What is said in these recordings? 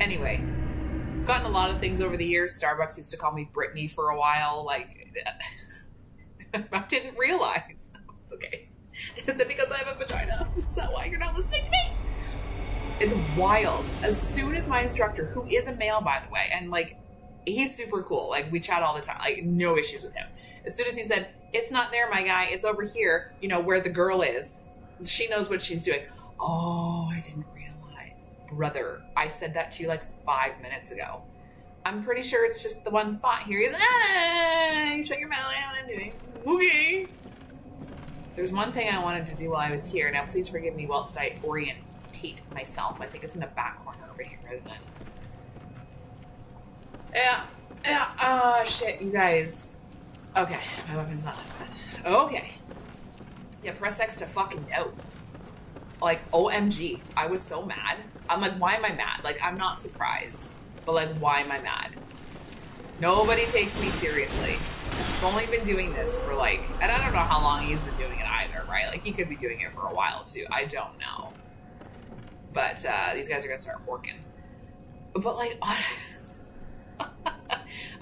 Anyway, gotten a lot of things over the years. Starbucks used to call me Brittany for a while. Like, I didn't realize. It's okay. Is it because I have a vagina? Is that why you're not listening to me? It's wild. As soon as my instructor, who is a male by the way, and like he's super cool. Like we chat all the time. Like no issues with him. As soon as he said, "It's not there, my guy. It's over here." You know where the girl is. She knows what she's doing. Oh, I didn't brother. I said that to you like five minutes ago. I'm pretty sure it's just the one spot here. He's ah, shut your mouth. I know what I'm doing. Okay. There's one thing I wanted to do while I was here. Now, please forgive me whilst I orientate myself. I think it's in the back corner over here, isn't it? Yeah. Yeah. Oh, shit, you guys. Okay, my weapon's not that bad. Okay. Yeah, press X to fucking no. Like, OMG. I was so mad. I'm like, why am I mad? Like, I'm not surprised. But, like, why am I mad? Nobody takes me seriously. I've only been doing this for, like, and I don't know how long he's been doing it either, right? Like, he could be doing it for a while, too. I don't know. But, uh, these guys are gonna start working. But, like,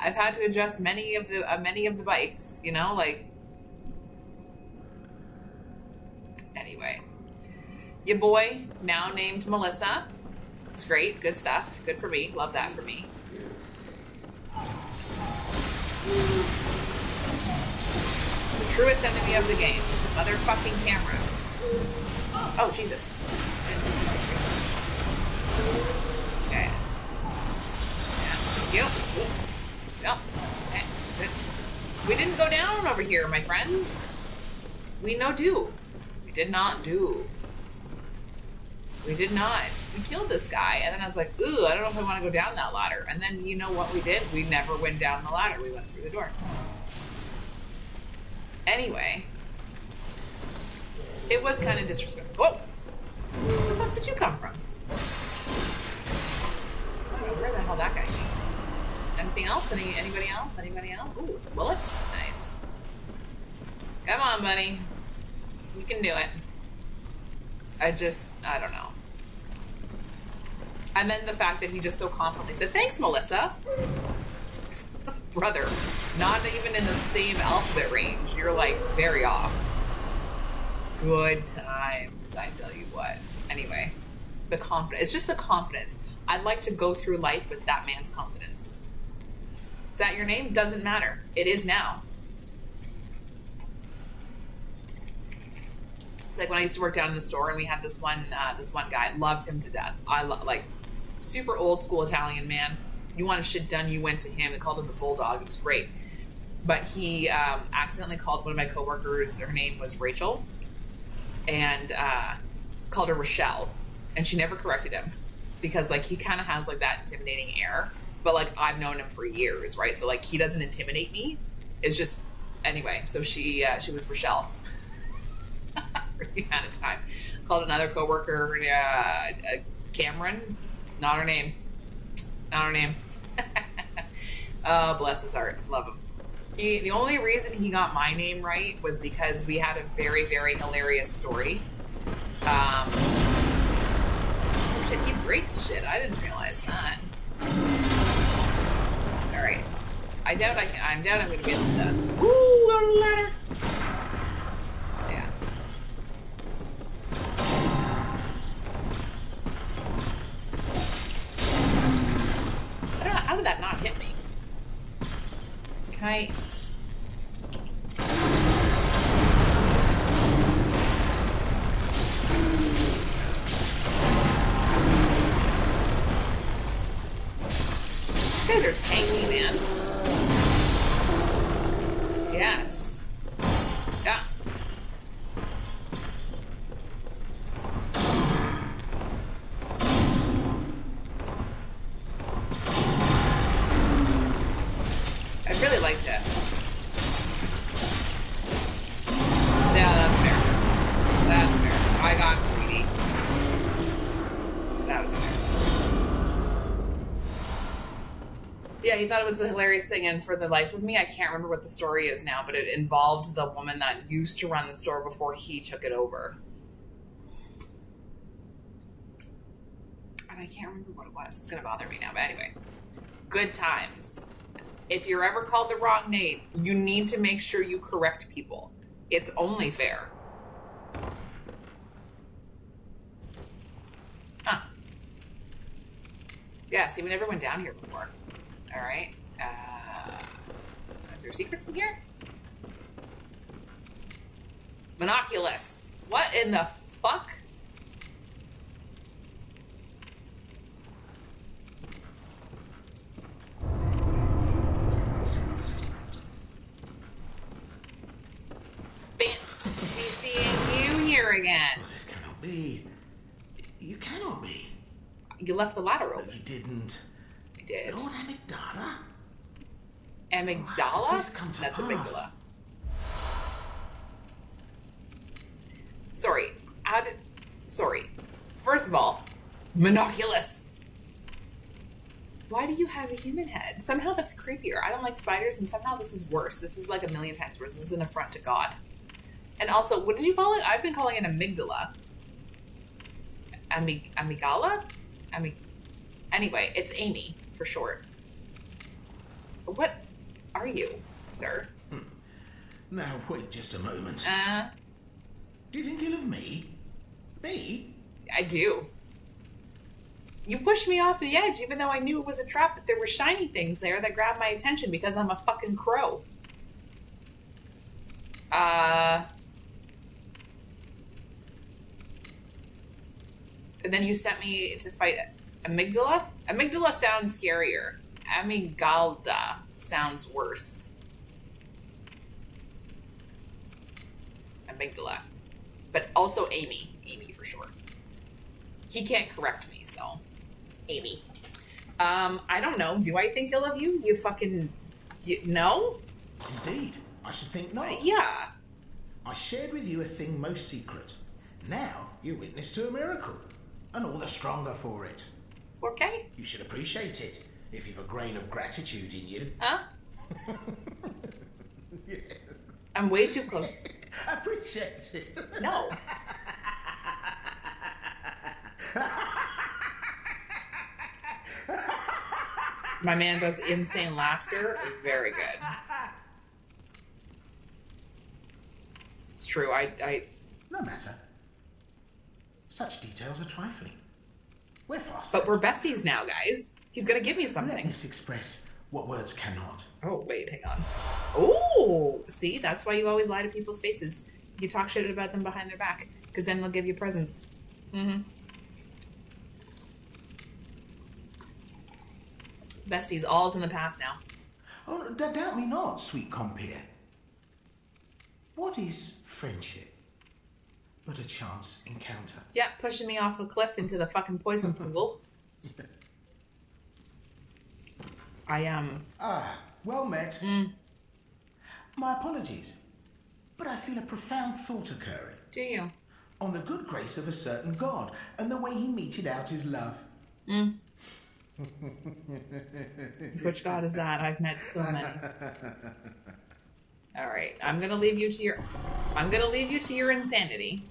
I've had to adjust many of the uh, many of the bikes, you know, like anyway. Your boy, now named Melissa. It's great, good stuff. Good for me. Love that for me. The truest enemy of the game. Motherfucking camera. Oh, Jesus. Okay. Yeah, thank. Yep. Okay. Good. We didn't go down over here, my friends. We no do. We did not do. We did not. We killed this guy, and then I was like, ooh, I don't know if I want to go down that ladder. And then you know what we did? We never went down the ladder. We went through the door. Anyway, it was kind of disrespectful. Whoa! Where the fuck did you come from? I don't know where the hell that guy came. Anything else? Any anybody else? Anybody else? Ooh, bullets. Nice. Come on, buddy. You can do it. I just, I don't know. And then the fact that he just so confidently said, "Thanks, Melissa." Brother, not even in the same alphabet range. You're like very off. Good times, I tell you what. Anyway, the confidence. It's just the confidence. I'd like to go through life with that man's confidence. Is that your name? Doesn't matter. It is now. It's like when I used to work down in the store, and we had this one uh, this one guy. Loved him to death. I lo- like super old school Italian man. You want wanted shit done, you went to him. They called him the bulldog. It was great. But he um, accidentally called one of my coworkers. Her name was Rachel, and uh, called her Rochelle, and she never corrected him because like he kind of has like that intimidating air. But like I've known him for years, right? So like he doesn't intimidate me. It's just anyway. So she uh, she was Rochelle. Really of time. Called another coworker uh, uh, Cameron. Not her name. Not her name. oh, bless his heart. Love him. He, the only reason he got my name right was because we had a very, very hilarious story. Um, oh shit, he breaks shit. I didn't realize that. All right. I doubt I can. I doubt I'm going to be able to. Ooh, go to the ladder. How did that not hit me? Can I? Yeah, he thought it was the hilarious thing, and for the life of me, I can't remember what the story is now, but it involved the woman that used to run the store before he took it over. And I can't remember what it was. It's gonna bother me now. But anyway, good times. If you're ever called the wrong name, you need to make sure you correct people. It's only fair. Huh. Yeah, see, we never went down here before. All right. Uh, is there secrets in here? Monoculus. What in the fuck? Fancy seeing you here again. Oh, this cannot be. You cannot be. You left the ladder open. you didn't. Did. Lord Amygdala? Amygdala? this come to That's amygdala. Sorry. How did. Sorry. First of all, monoculus. Why do you have a human head? Somehow that's creepier. I don't like spiders, and somehow this is worse. This is like a million times worse. This is an affront to God. And also, what did you call it? I've been calling it amygdala. Amig- amygdala? Amig- anyway, it's Amy for short. What are you, sir? Now, wait just a moment. Uh, Do you think ill of me? Me? I do. You pushed me off the edge even though I knew it was a trap, but there were shiny things there that grabbed my attention because I'm a fucking crow. Uh. And then you sent me to fight Amygdala? Amygdala sounds scarier. Amygdala sounds worse. Amygdala. But also Amy. Amy for sure. He can't correct me, so. Amy. Um, I don't know. Do I think ill of you? You fucking. You, no? Indeed. I should think not. Yeah. I shared with you a thing most secret. Now, you're witness to a miracle. And all the stronger for it. Okay. You should appreciate it, if you've a grain of gratitude in you. Huh? yes. I'm way too close. I appreciate it. No. My man does insane laughter. Very good. It's true. I, I No matter. Such details are trifling. We're fast. but we're besties now, guys. He's gonna give me something. Let this express what words cannot. Oh, wait, hang on. Oh, see, that's why you always lie to people's faces. You talk shit about them behind their back, because then they'll give you presents. Mm-hmm. Besties, all's in the past now. Oh, doubt me not, sweet compeer. What is friendship? But a chance encounter. Yeah, pushing me off a cliff into the fucking poison pool. I um Ah, well met. My apologies, but I feel a profound thought occurring do you? on the good grace of a certain God and the way he meted out his love. Which god is that? I've met so many. All right, I'm gonna leave you to your. I'm gonna leave you to your insanity.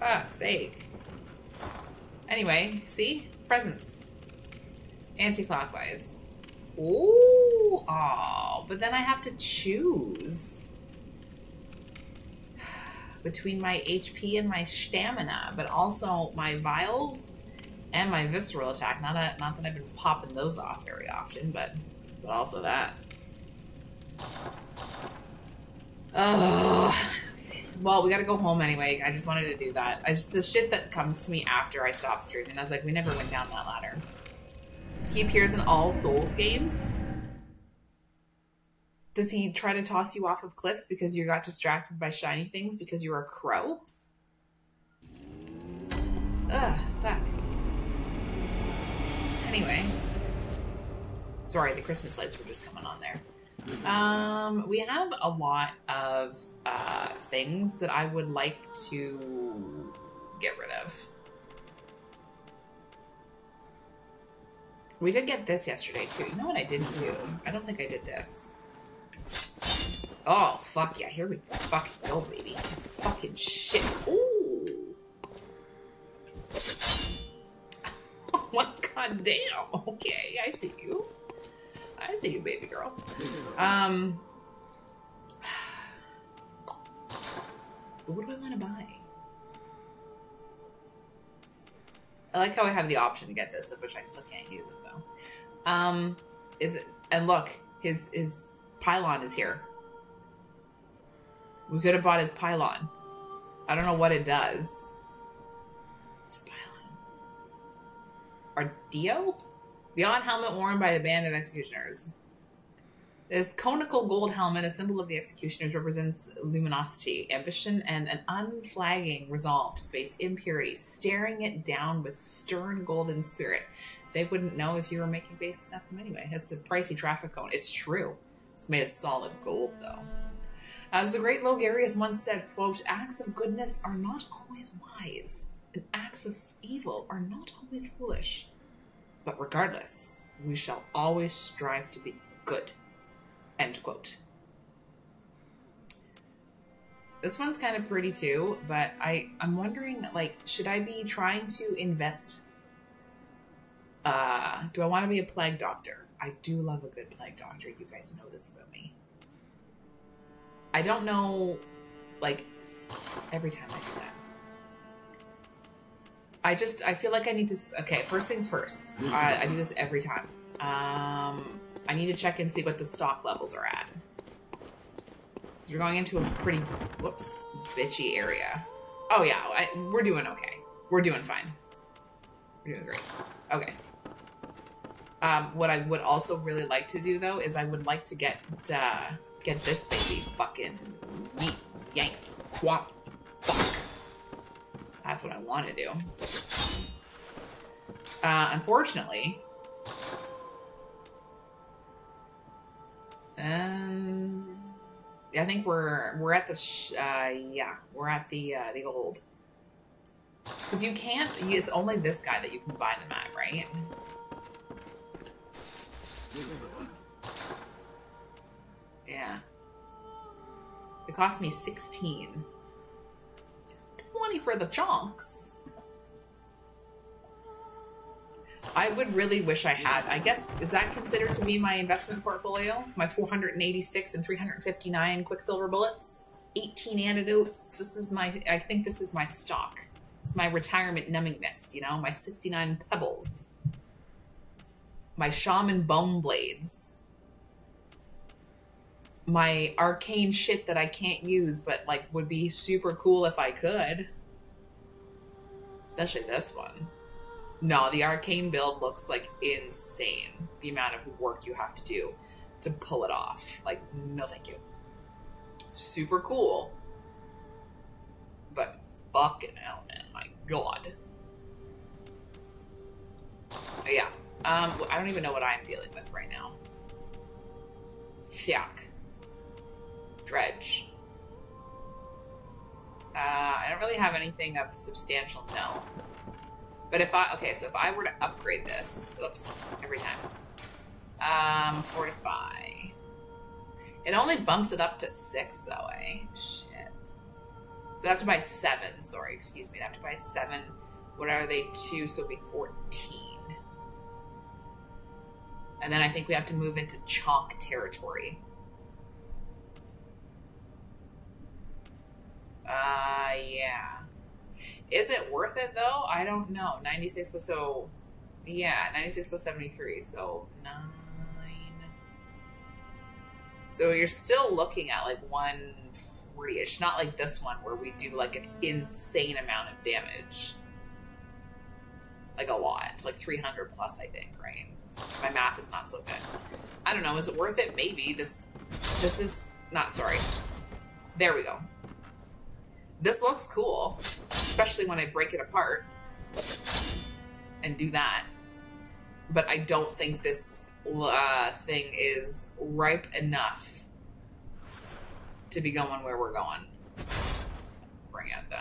Fuck's sake. Anyway, see presents. Anti-clockwise. Ooh, oh, but then I have to choose between my HP and my stamina, but also my vials and my visceral attack. Not that not that I've been popping those off very often, but but also that. Ugh. Well, we gotta go home anyway. I just wanted to do that. I just the shit that comes to me after I stop streaming. I was like, we never went down that ladder. He appears in all Souls games. Does he try to toss you off of cliffs because you got distracted by shiny things because you're a crow? Ugh, fuck. Anyway. Sorry, the Christmas lights were just coming on there. Um, we have a lot of uh, things that I would like to get rid of. We did get this yesterday too. You know what I didn't do? I don't think I did this. Oh fuck yeah! Here we fucking go, baby. Fucking shit. Ooh. God damn. Okay, I see you. I see you, baby girl. Um, what do I want to buy? I like how I have the option to get this, of which I still can't use it though. Um, is it? And look, his his pylon is here. We could have bought his pylon. I don't know what it does. It's a pylon. Ardeo? The odd helmet worn by the band of executioners. This conical gold helmet, a symbol of the executioners, represents luminosity, ambition, and an unflagging resolve to face impurity, staring it down with stern golden spirit. They wouldn't know if you were making faces at them anyway. It's a pricey traffic cone. It's true. It's made of solid gold, though. As the great Logarius once said, quote, acts of goodness are not always wise, and acts of evil are not always foolish. But regardless, we shall always strive to be good. End quote. This one's kind of pretty too, but I I'm wondering like should I be trying to invest uh do I want to be a plague doctor? I do love a good plague doctor. You guys know this about me. I don't know like every time I do that. I just I feel like I need to okay, first things first. I, I do this every time. Um I need to check and see what the stock levels are at. You're going into a pretty, whoops, bitchy area. Oh yeah, I, we're doing okay. We're doing fine. We're doing great. Okay. Um, what I would also really like to do though is I would like to get uh, get this baby fucking yeet, yank, whomp, fuck. That's what I want to do. Uh, unfortunately, Um, I think we're we're at the uh, yeah we're at the uh, the old because you can't. It's only this guy that you can buy them at, right? Yeah. It cost me sixteen. For the chunks. I would really wish I had. I guess is that considered to be my investment portfolio? My 486 and 359 Quicksilver bullets, 18 antidotes. This is my. I think this is my stock. It's my retirement numbing mist. You know, my 69 pebbles, my shaman bone blades, my arcane shit that I can't use, but like would be super cool if I could. Especially this one. No, the arcane build looks like insane. The amount of work you have to do to pull it off. Like, no thank you. Super cool. But fucking hell, man. My god. But yeah. Um, I don't even know what I'm dealing with right now. Fiak. Dredge. Uh, I don't really have anything of substantial no. But if I, okay, so if I were to upgrade this, oops, every time. Um, fortify. It only bumps it up to six though, eh? Shit. So I have to buy seven, sorry, excuse me. I have to buy seven. What are they? Two, so it'll be 14. And then I think we have to move into chalk territory. Uh, yeah. Is it worth it though? I don't know. 96 plus so yeah, 96 plus 73, so 9. So you're still looking at like 140 ish. Not like this one where we do like an insane amount of damage. Like a lot. Like 300 plus, I think, right? My math is not so good. I don't know. Is it worth it? Maybe. This, this is not, sorry. There we go. This looks cool, especially when I break it apart and do that. But I don't think this uh, thing is ripe enough to be going where we're going. Bring out the.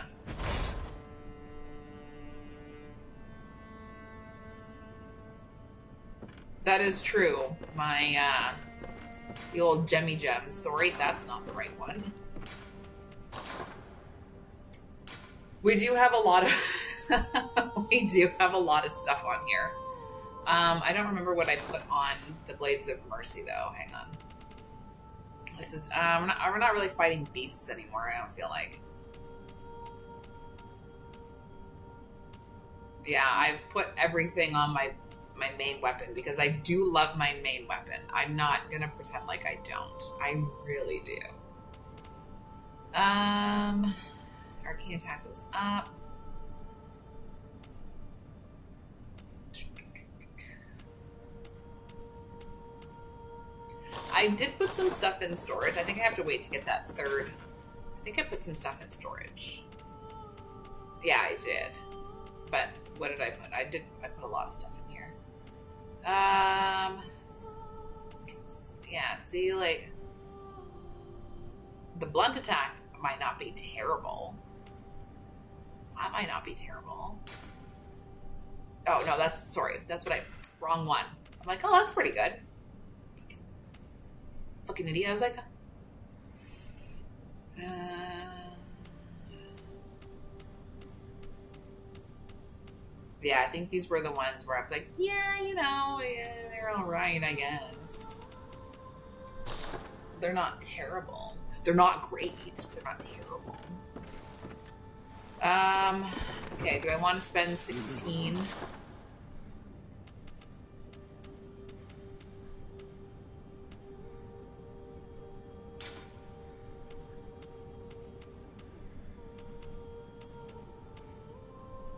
That is true. My, uh, the old Jemmy Gems. Sorry, that's not the right one. We do have a lot of we do have a lot of stuff on here. Um, I don't remember what I put on the Blades of Mercy though. Hang on. This is um, we're not, we're not really fighting beasts anymore. I don't feel like. Yeah, I've put everything on my my main weapon because I do love my main weapon. I'm not gonna pretend like I don't. I really do. Um, arcane attack goes up. I did put some stuff in storage. I think I have to wait to get that third. I think I put some stuff in storage. Yeah, I did. But what did I put? I did. I put a lot of stuff in here. Um. Yeah. See, like the blunt attack might not be terrible. That might not be terrible. Oh no, that's sorry. That's what I wrong one. I'm like, oh, that's pretty good. Fucking idiot. I was like, uh, yeah, I think these were the ones where I was like, yeah, you know, yeah, they're all right, I guess. They're not terrible. They're not great. They're not terrible. Um, okay, do I want to spend 16?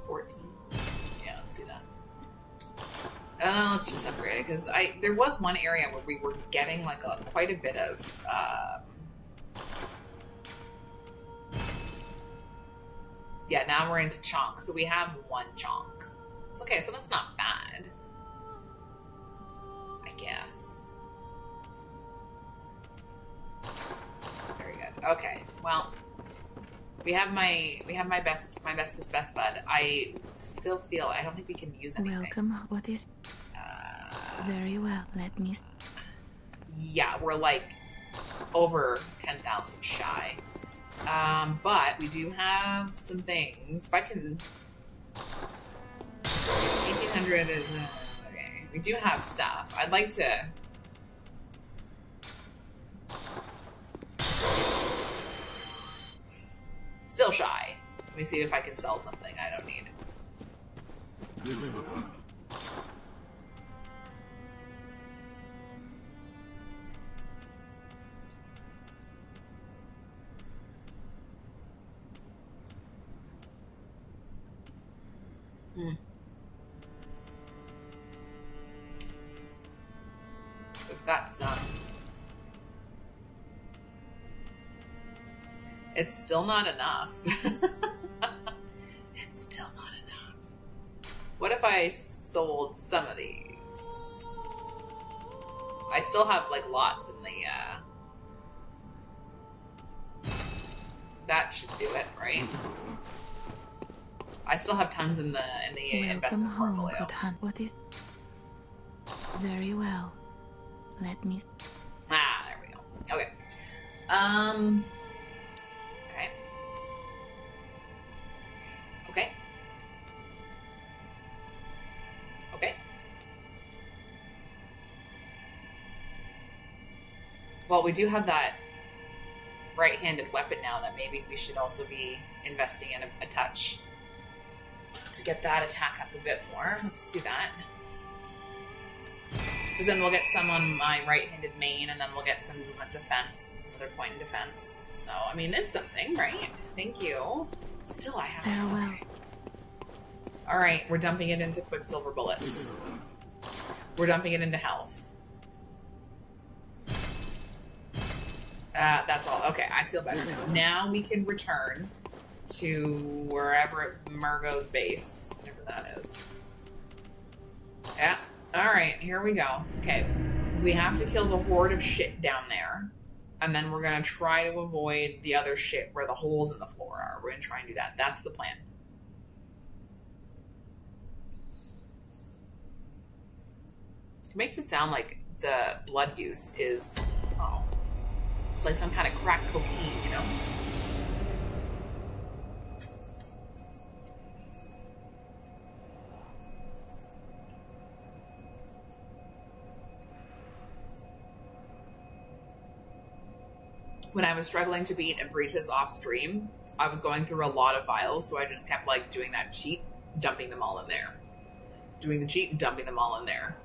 Fourteen. Yeah, let's do that. Uh, let's just upgrade it because I there was one area where we were getting like a quite a bit of um, yeah. Now we're into chonk, so we have one chonk. It's okay, so that's not bad. I guess. Very good. Okay, well, we have my we have my best my bestest best bud. I still feel I don't think we can use anything. Welcome. What is? Uh, very well. Let me. yeah, we're like over 10,000 shy. Um, but we do have some things. If I can. 1800 is. Uh, okay. We do have stuff. I'd like to. Still shy. Let me see if I can sell something I don't need. Still not enough. it's still not enough. What if I sold some of these? I still have like lots in the uh that should do it, right? I still have tons in the in the Welcome investment home, portfolio. hunt. What is? Very well. Let me. Ah, there we go. Okay. Um. We do have that right-handed weapon now that maybe we should also be investing in a, a touch to get that attack up a bit more. Let's do that. Because then we'll get some on my right-handed main, and then we'll get some defense, another point in defense. So I mean, it's something, right? Thank you. Still, I have. Oh, Farewell. Okay. All right, we're dumping it into quicksilver bullets. We're dumping it into health. Uh, that's all. Okay, I feel better now. Now we can return to wherever Mergo's base, whatever that is. Yeah. All right, here we go. Okay, we have to kill the horde of shit down there, and then we're gonna try to avoid the other shit where the holes in the floor are. We're gonna try and do that. That's the plan. It makes it sound like the blood use is, it's like some kind of crack cocaine, you know? When I was struggling to beat Ebrietas off stream, I was going through a lot of vials, so I just kept like doing that cheat, dumping them all in there. Doing the cheat, dumping them all in there.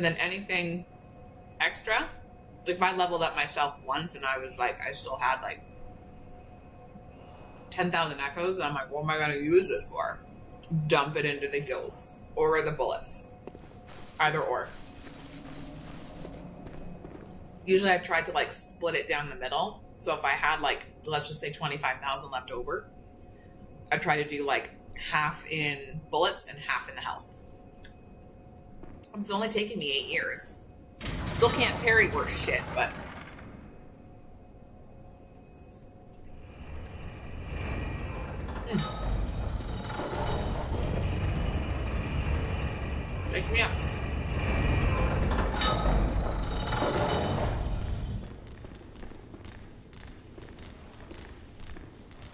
And then anything extra, if I leveled up myself once and I was like, I still had like 10,000 echoes, and I'm like, what am I going to use this for? Dump it into the gills or the bullets. Either or. Usually I tried to like split it down the middle. So if I had like, let's just say 25,000 left over, I try to do like half in bullets and half in the health. It's only taken me eight years. Still can't parry worse shit, but Take me up.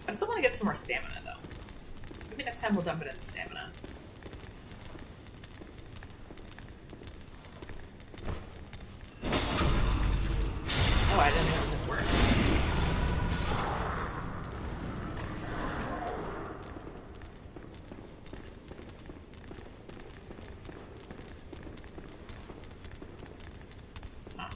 I still want to get some more stamina, though. Maybe next time we'll dump it in the stamina. Oh, I didn't know it was gonna work. Oh.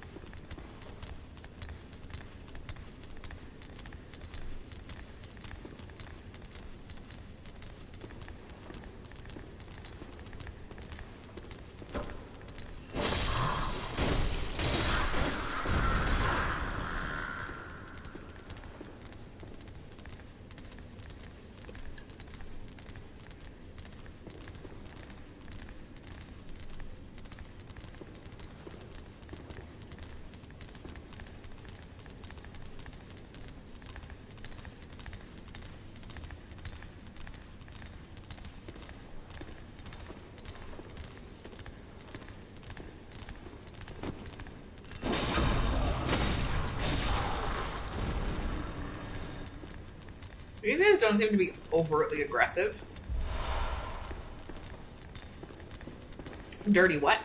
You guys don't seem to be overtly aggressive. Dirty what?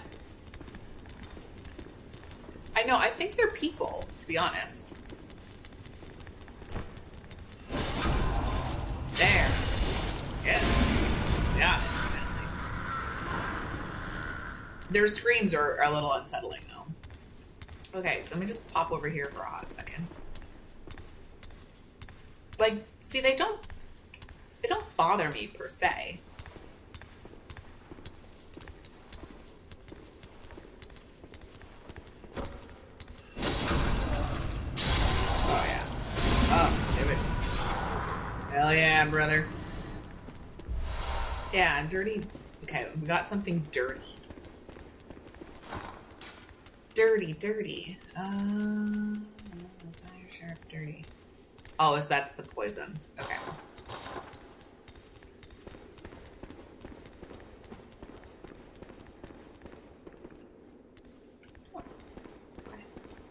I know, I think they're people, to be honest. There. Yes. Yeah. Their screams are, are a little unsettling, though. Okay, so let me just pop over here for a hot second. Like, see, they don't they don't bother me per se. Oh yeah. Oh, damn it. Hell yeah, brother. Yeah, dirty. Okay, we got something dirty. Dirty, dirty. Uh, fire sharp, dirty. Oh, is that's the poison? Okay. Oh, okay.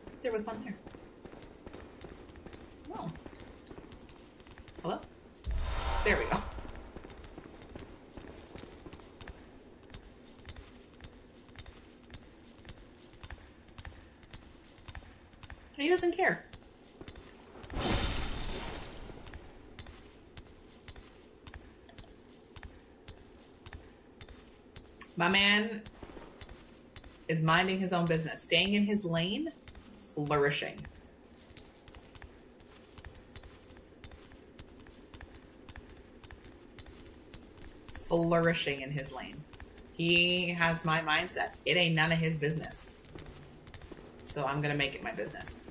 I think there was one there. Oh. Hello? There we go. He doesn't care. My man is minding his own business, staying in his lane, flourishing. Flourishing in his lane. He has my mindset. It ain't none of his business. So I'm going to make it my business.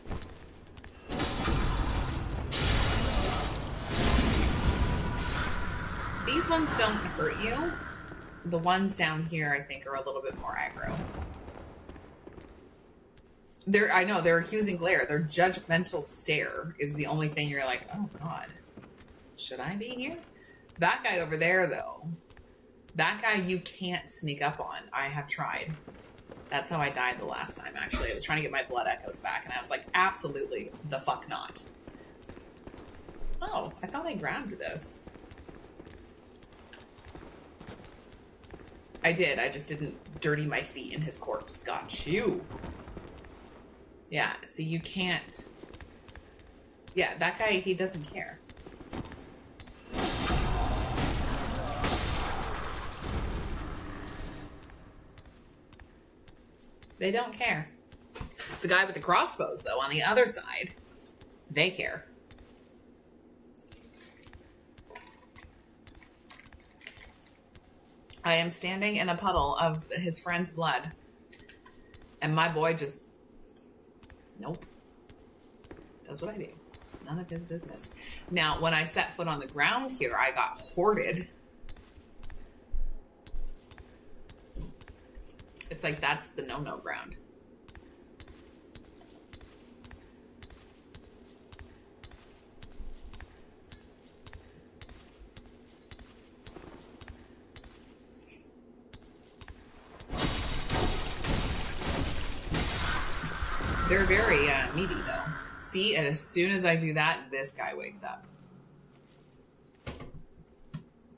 These ones don't hurt you the ones down here, I think, are a little bit more aggro. They're, I know, they're accusing glare. Their judgmental stare is the only thing you're like, oh god, should I be here? That guy over there, though, that guy you can't sneak up on. I have tried. That's how I died the last time, actually. I was trying to get my blood echoes back, and I was like, absolutely the fuck not. Oh, I thought I grabbed this. I did. I just didn't dirty my feet in his corpse. Got you. Yeah, see, you can't. Yeah, that guy, he doesn't care. They don't care. The guy with the crossbows, though, on the other side, they care. I am standing in a puddle of his friend's blood. And my boy just. Nope. Does what I do. It's none of his business. Now, when I set foot on the ground here, I got hoarded. It's like that's the no no ground. They're very uh, meaty, though. See, and as soon as I do that, this guy wakes up.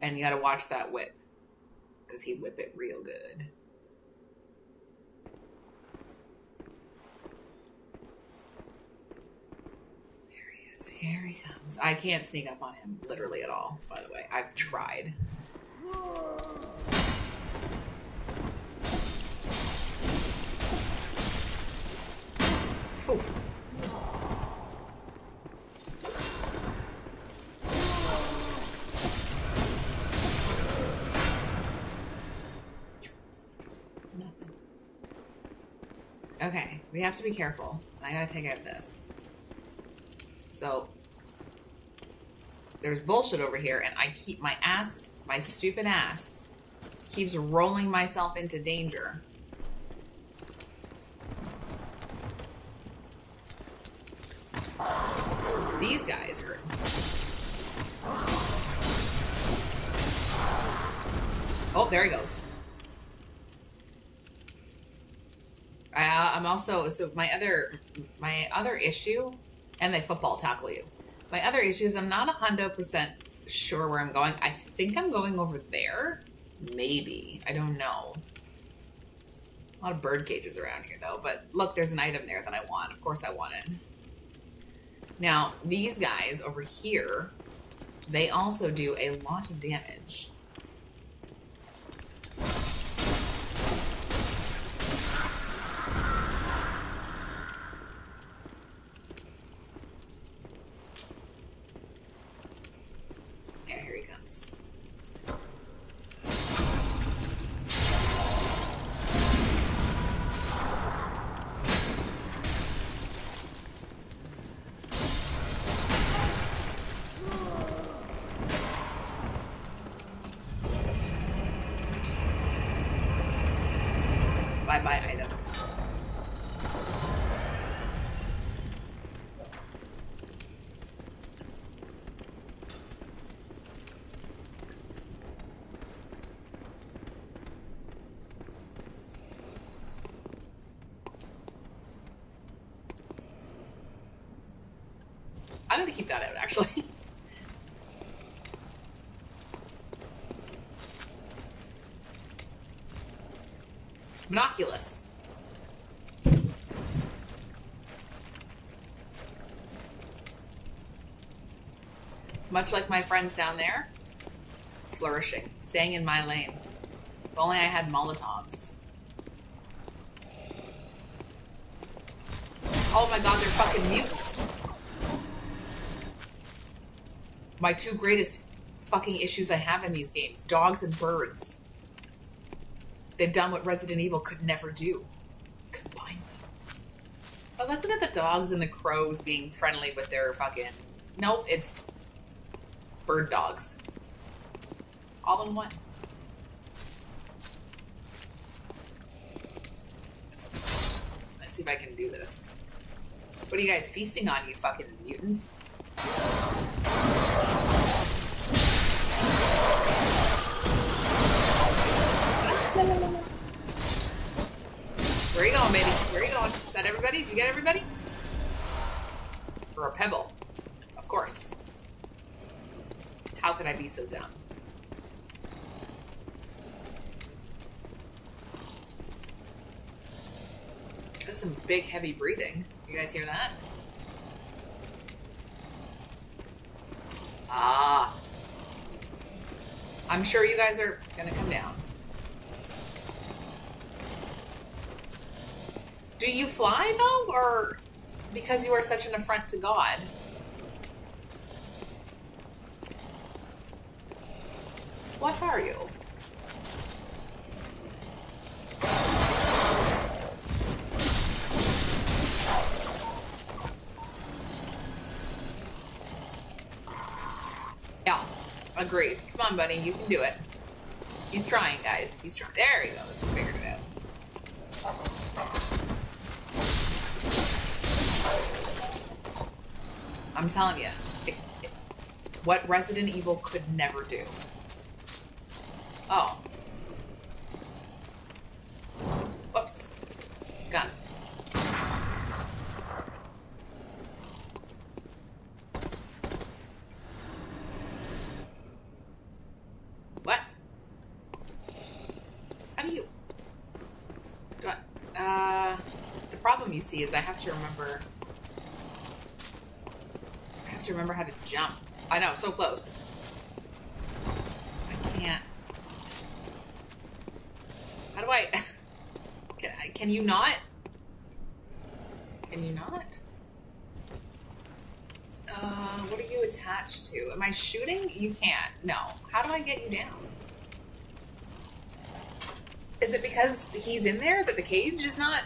And you gotta watch that whip. Because he whip it real good. Here he is. Here he comes. I can't sneak up on him literally at all, by the way. I've tried. Nothing. Okay, we have to be careful. I gotta take out this. So, there's bullshit over here, and I keep my ass, my stupid ass, keeps rolling myself into danger. These guys hurt. Oh, there he goes. Uh, I'm also so my other my other issue, and they football tackle you. My other issue is I'm not hundred percent sure where I'm going. I think I'm going over there. Maybe I don't know. A lot of bird cages around here though. But look, there's an item there that I want. Of course, I want it. Now, these guys over here, they also do a lot of damage. Yeah, here he comes. Bye bye item. I'm gonna keep that out actually. Monoculus. Much like my friends down there, flourishing, staying in my lane. If only I had Molotovs. Oh my god, they're fucking mutants. My two greatest fucking issues I have in these games dogs and birds. They've done what Resident Evil could never do combine them. I was like, look at the dogs and the crows being friendly with their fucking. Nope, it's bird dogs. All in one. Let's see if I can do this. What are you guys feasting on, you fucking mutants? That everybody? Did you get everybody? For a pebble. Of course. How could I be so dumb? That's some big, heavy breathing. You guys hear that? Ah. I'm sure you guys are gonna come down. Do you fly though, or because you are such an affront to God? What are you? Yeah, agreed. Come on, buddy, you can do it. He's trying, guys. He's trying. There he goes. He figured it out. I'm telling you, it, it- what Resident Evil could never do. Oh. Whoops. Gun. What? How do you? Do I, uh, the problem you see is I have to remember. I have to remember how to jump. So close. I can't. How do I? Can, I, can you not? Can you not? Uh, what are you attached to? Am I shooting? You can't. No. How do I get you down? Is it because he's in there that the cage is not?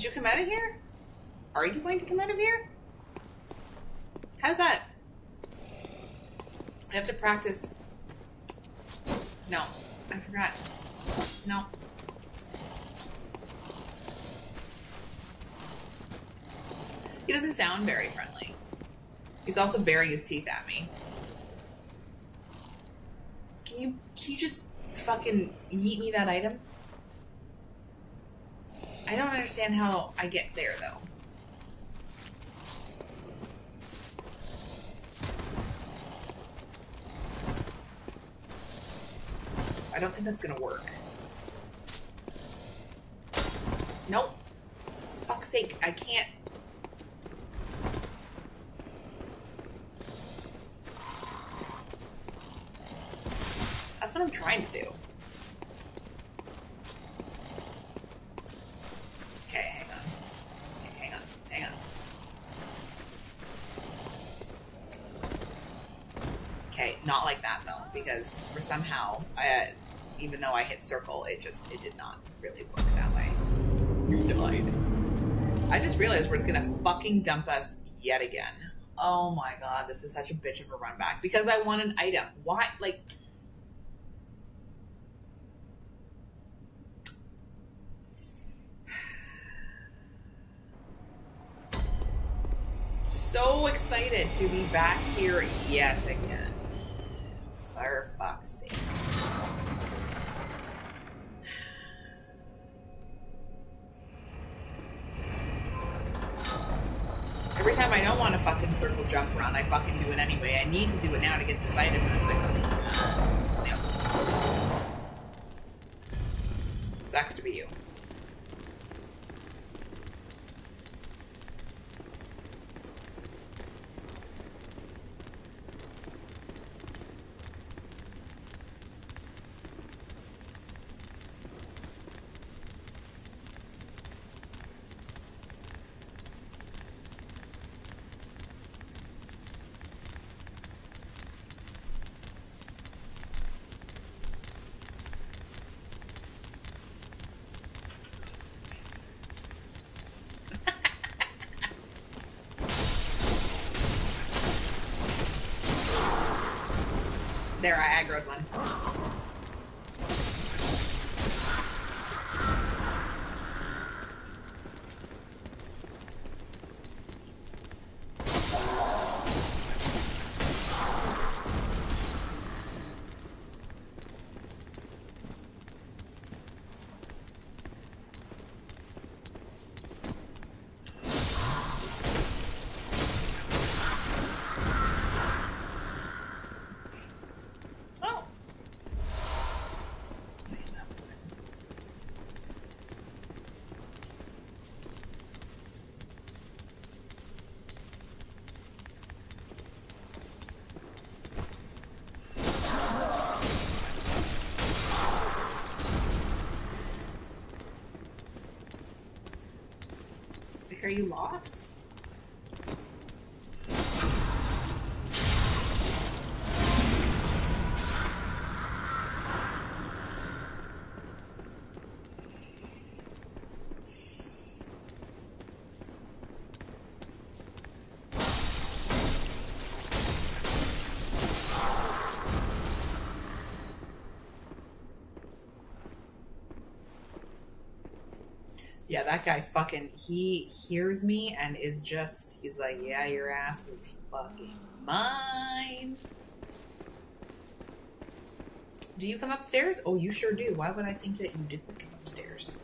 Could you come out of here? Are you going to come out of here? How's that? I have to practice. No, I forgot. No. He doesn't sound very friendly. He's also baring his teeth at me. Can you can you just fucking yeet me that item? I don't understand how I get there though. I don't think that's gonna work. Nope. Fuck's sake, I can't. That's what I'm trying to do. Okay, hang on. Hang on. Hang on. Okay, not like that though, because for somehow, I, even though I hit circle, it just it did not really work that way. You died. I just realized where it's gonna fucking dump us yet again. Oh my god, this is such a bitch of a run back because I want an item. Why, like? So excited to be back here yet again. For fuck's sake. Every time I don't want to fucking circle jump run, I fucking do it anyway. I need to do it now to get this item, and it's like, no. Sucks to be you. There, I aggroed one. Oh, are you lost? Yeah, that guy fucking he hears me and is just he's like, Yeah, your ass is fucking mine. Do you come upstairs? Oh, you sure do. Why would I think that you didn't come upstairs?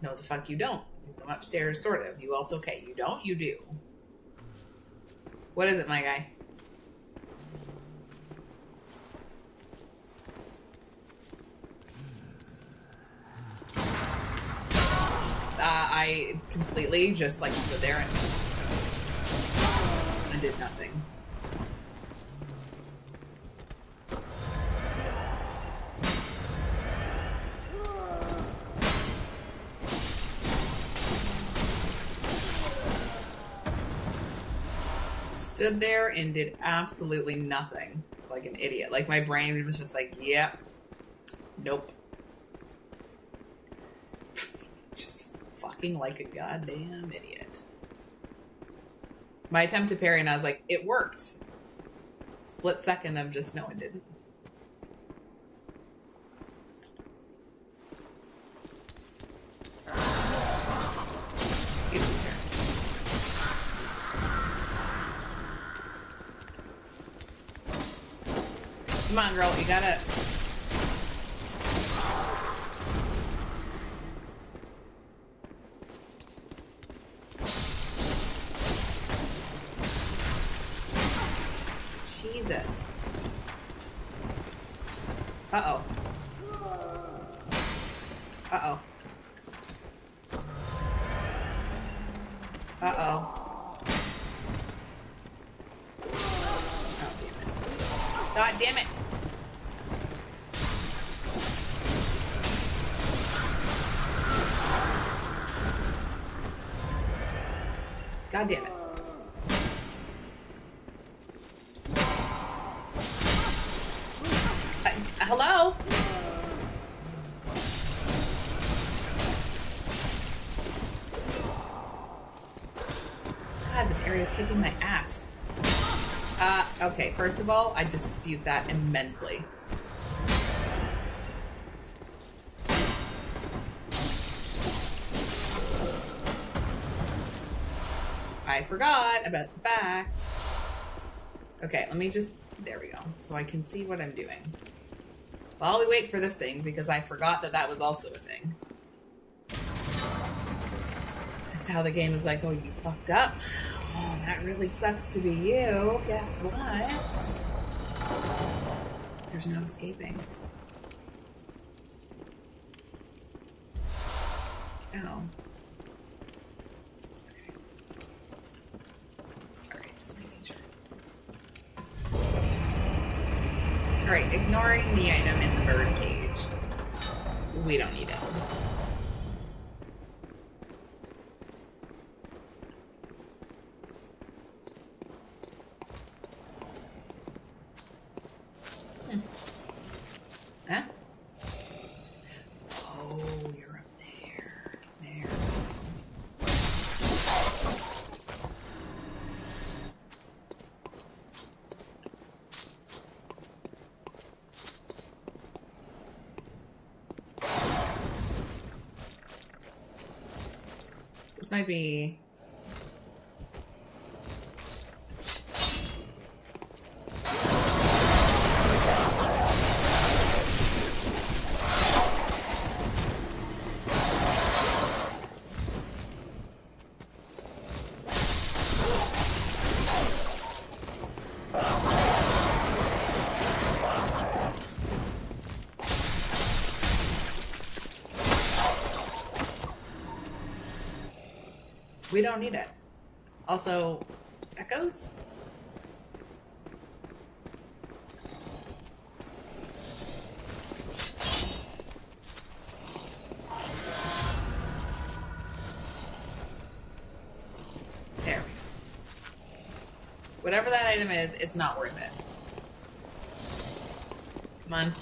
No, the fuck you don't. You come upstairs, sort of. You also okay. You don't, you do. What is it, my guy? uh, I just like stood there and I did nothing. Stood there and did absolutely nothing, like an idiot. Like my brain was just like, "Yep, nope." just fucking like a goddamn idiot. My attempt to parry, and I was like, it worked. Split second of just, no, it didn't. Come on, girl, you gotta. Uh oh. First of all, I dispute that immensely. I forgot about the fact. Okay, let me just. There we go. So I can see what I'm doing. While we wait for this thing, because I forgot that that was also a thing. That's how the game is like, oh, you fucked up. That really sucks to be you. Guess what? There's no escaping. Oh. Okay. Alright, just making sure. Alright, ignoring the item in the bird cage. We don't need it. don't need it. Also, echoes? There Whatever that item is, it's not worth it. Come on.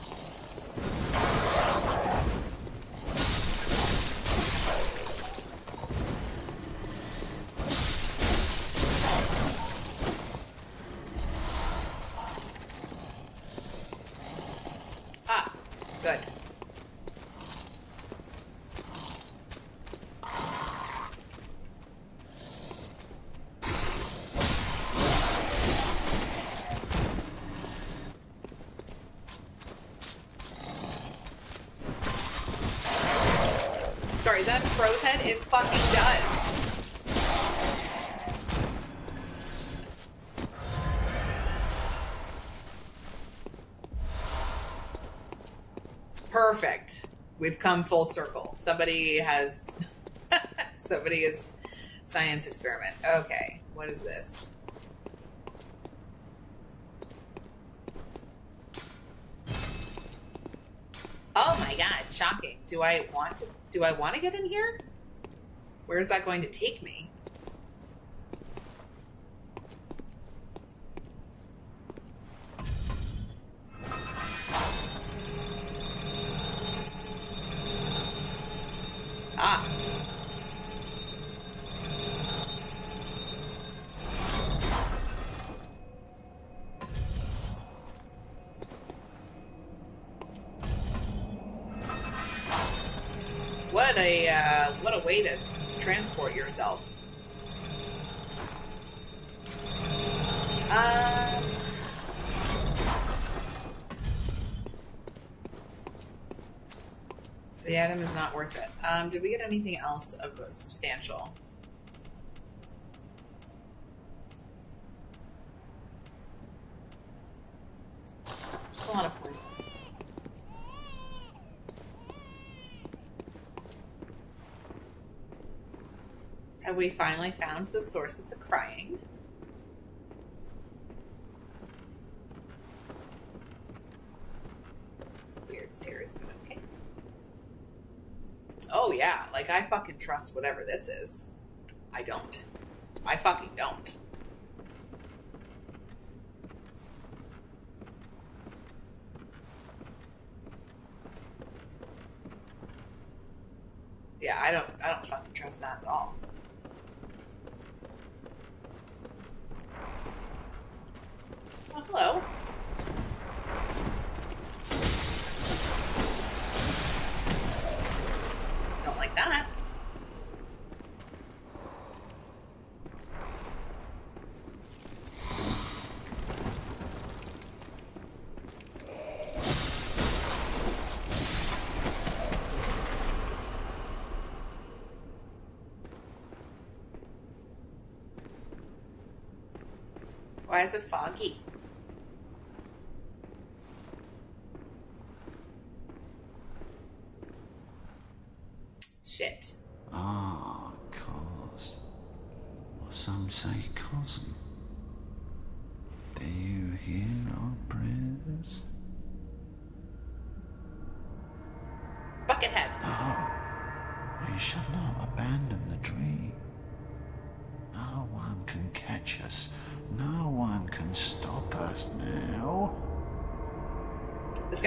Is that crow's head? It fucking does. Perfect. We've come full circle. Somebody has. somebody is science experiment. Okay, what is this? Oh my god, shocking. Do I want to do I want to get in here? Where is that going to take me? Um, did we get anything else of substantial? Just a lot of poison. Have we finally found the source of the crying? Weird stairs, but okay. Oh yeah, like I fucking trust whatever this is. I don't. I fucking don't. Yeah, I don't I don't fucking trust that at all. Oh, hello. Don't like that. Why is it foggy?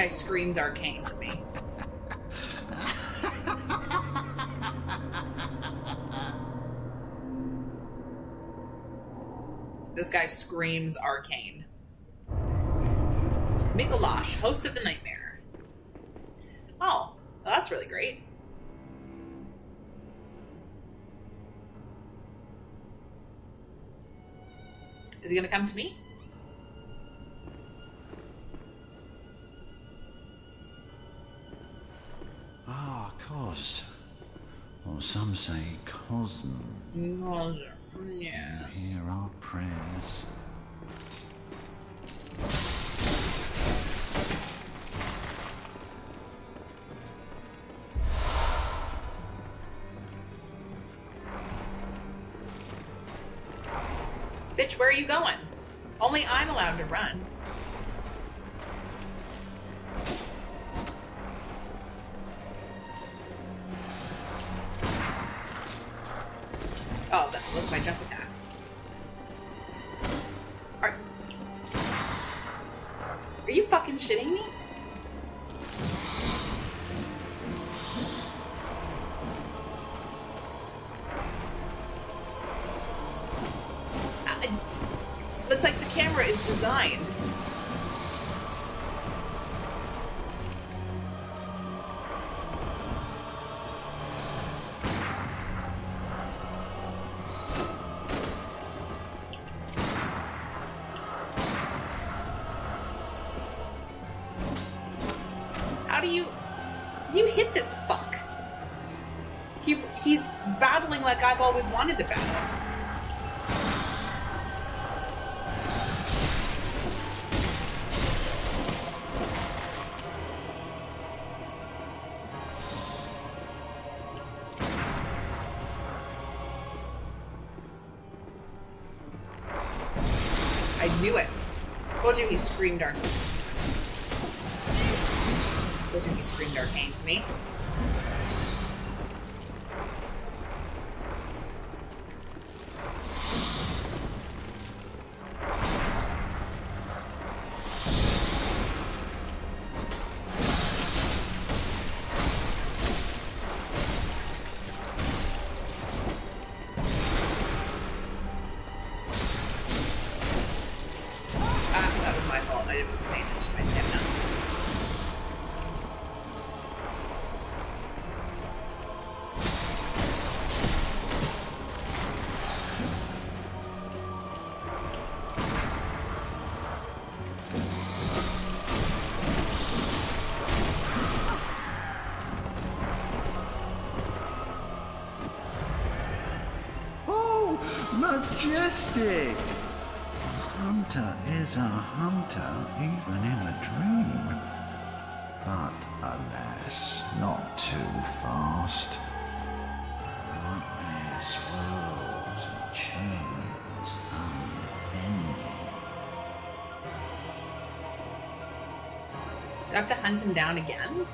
Guy screams arcane to me. this guy screams arcane. Mikolash, host of the nightmare. Prayers. Bitch, where are you going? Only I'm allowed to run. Told you he screamed dark. Told you he screamed arcane to me. Majestic! A hunter is a hunter even in a dream. But alas, not too fast. Nightmare swirls and churns unending. Do I have to hunt him down again?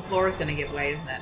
The floor is gonna give way, isn't it?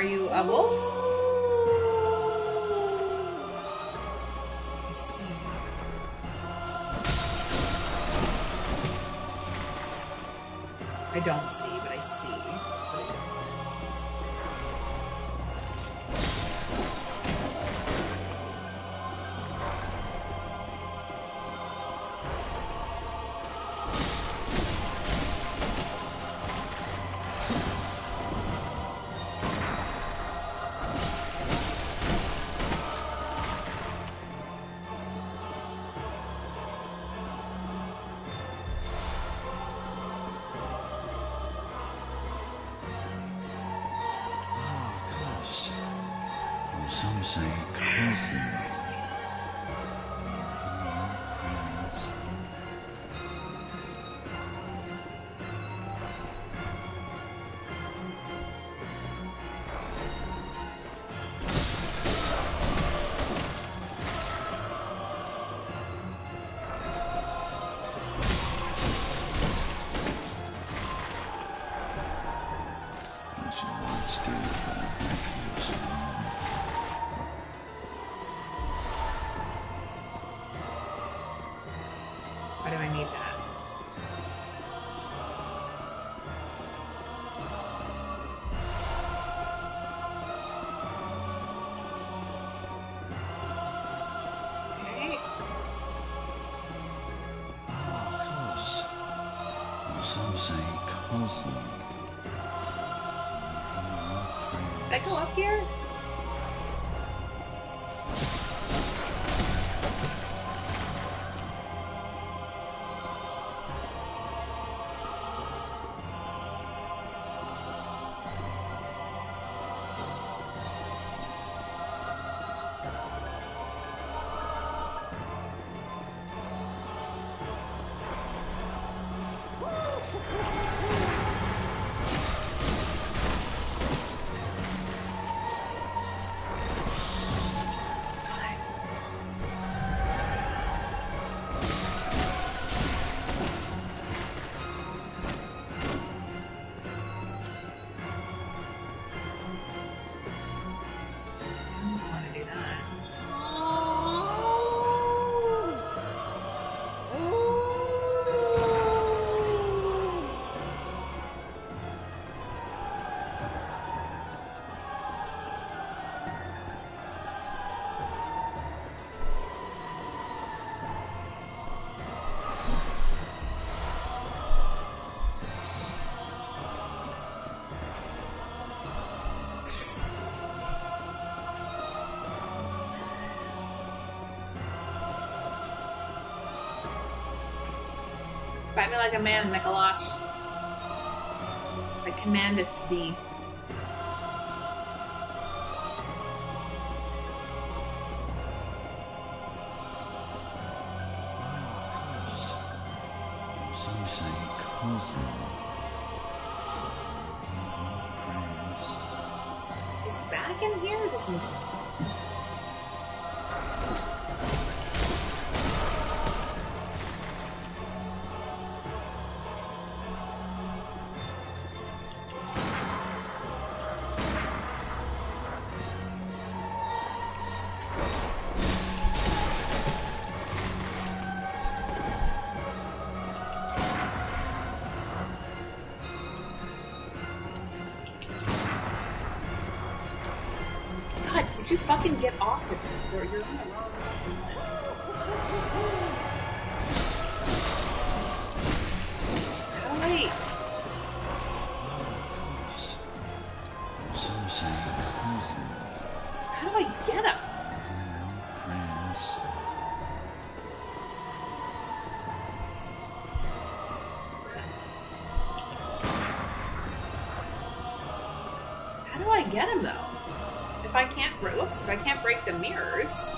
Are you a wolf? They go up here? Fight me like a man, Nicholas. I commandeth thee. get him though? If I can't, oops, if I can't break the mirrors,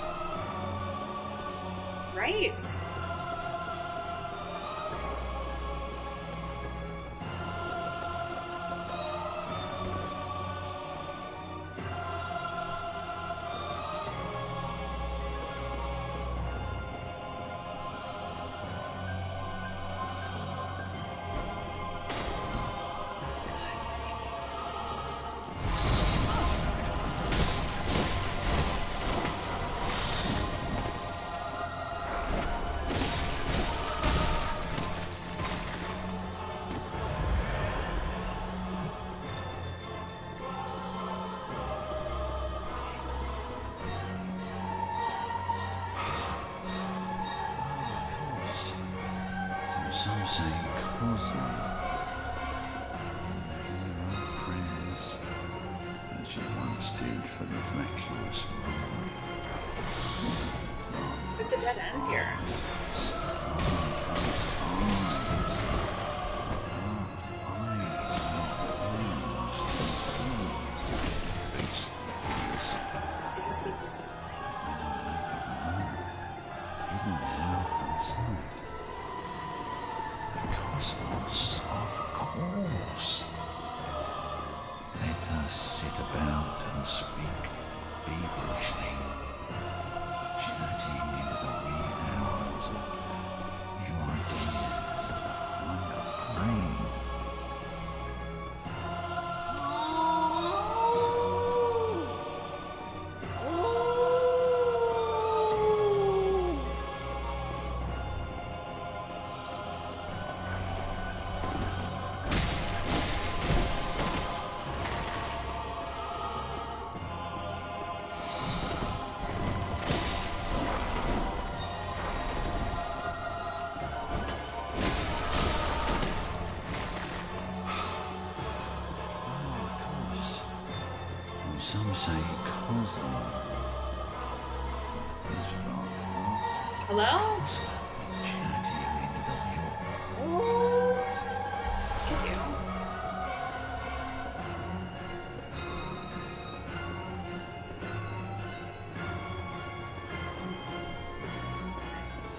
Hello?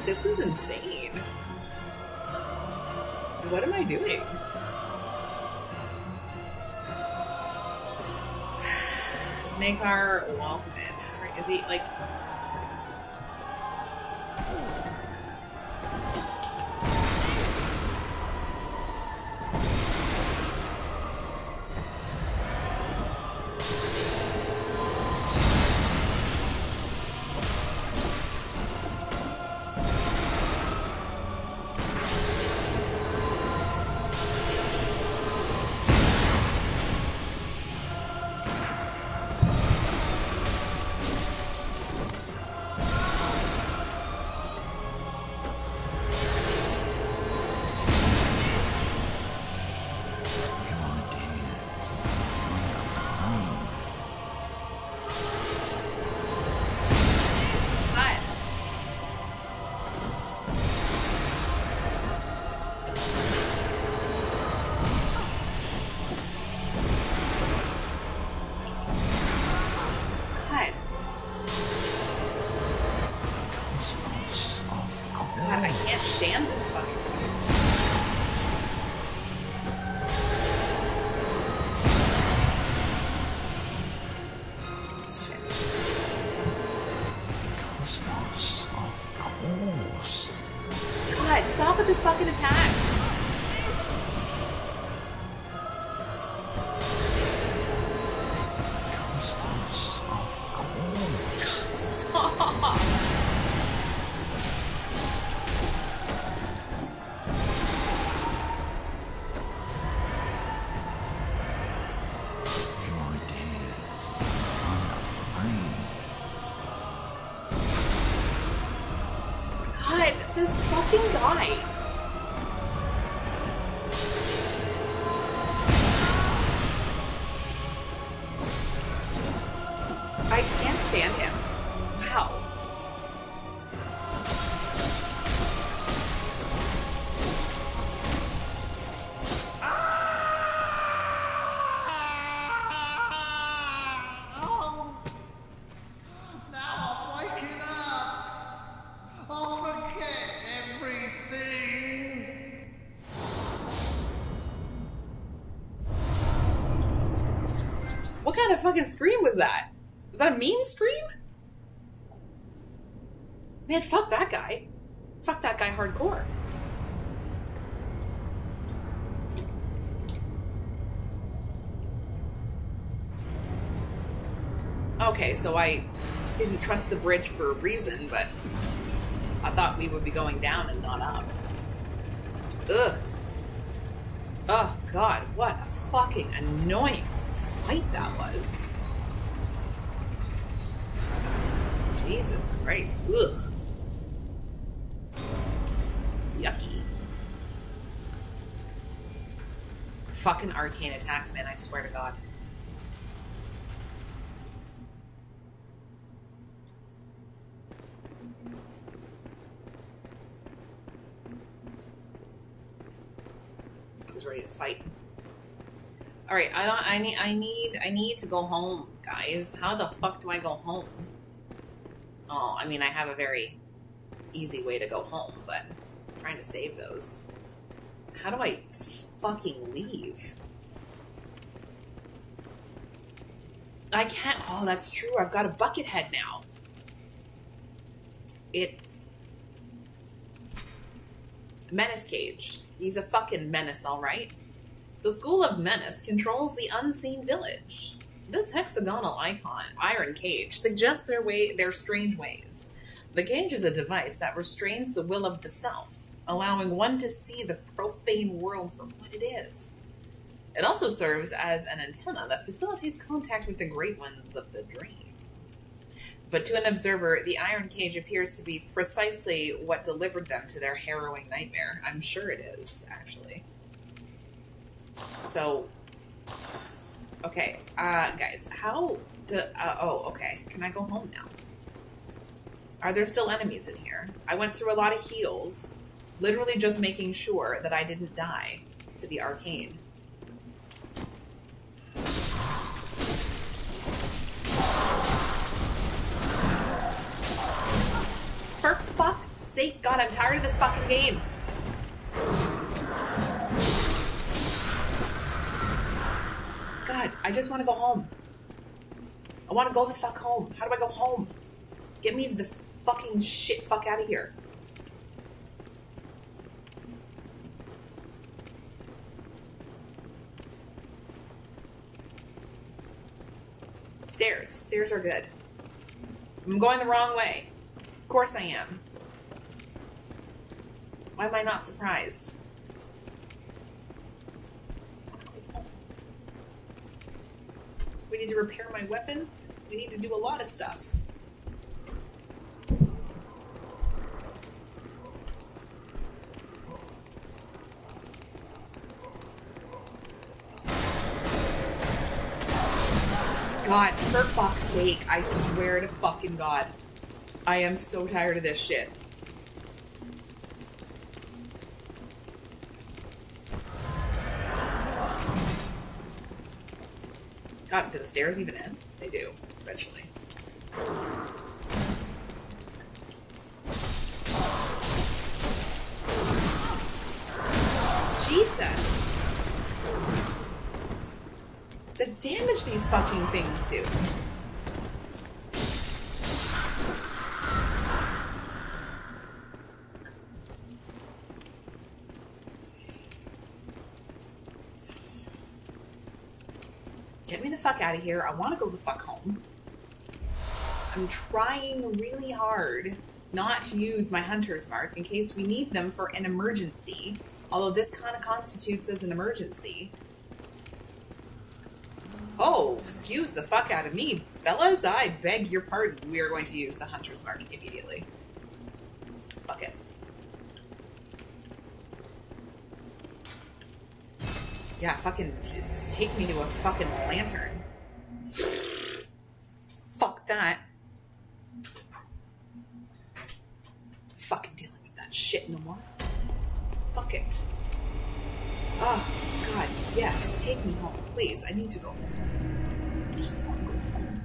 This is insane. What am I doing? Snakear Walkman. Is he like fucking scream was that? Was that a meme scream? Man, fuck that guy. Fuck that guy hardcore. Okay, so I didn't trust the bridge for a reason, but I thought we would be going down and not up. Ugh. Oh, God, what a fucking annoying fight that was. Jesus Christ. Ugh. Yucky. Fucking arcane attacks, man, I swear to God. I was ready to fight. All right, I don't. I need. I need. I need to go home, guys. How the fuck do I go home? Oh, I mean, I have a very easy way to go home, but I'm trying to save those. How do I fucking leave? I can't. Oh, that's true. I've got a bucket head now. It. Menace Cage. He's a fucking menace, alright? The School of Menace controls the unseen village. This hexagonal icon, Iron Cage, suggests their way their strange ways. The cage is a device that restrains the will of the self, allowing one to see the profane world for what it is. It also serves as an antenna that facilitates contact with the great ones of the dream. But to an observer, the iron cage appears to be precisely what delivered them to their harrowing nightmare. I'm sure it is, actually. So, okay, uh, guys, how do, uh, oh, okay, can I go home now? Are there still enemies in here? I went through a lot of heals, literally just making sure that I didn't die to the arcane. For fuck's sake, God, I'm tired of this fucking game. God, I just want to go home. I want to go the fuck home. How do I go home? Get me the fucking shit fuck out of here. Stairs. Stairs are good. I'm going the wrong way. Of course I am. Why am I not surprised? We need to repair my weapon. We need to do a lot of stuff. God, for fuck's sake, I swear to fucking God. I am so tired of this shit. God, do the stairs even end? They do, eventually. Jesus! The damage these fucking things do. Fuck out of here. I want to go the fuck home. I'm trying really hard not to use my hunter's mark in case we need them for an emergency. Although this kind of constitutes as an emergency. Oh, excuse the fuck out of me, fellas. I beg your pardon. We are going to use the hunter's mark immediately. Fuck it. Yeah, fucking just take me to a fucking lantern. Fuck that. Fucking dealing with that shit no more. Fuck it. Oh, God, yes, take me home, please. I need to go home. I just want to go home.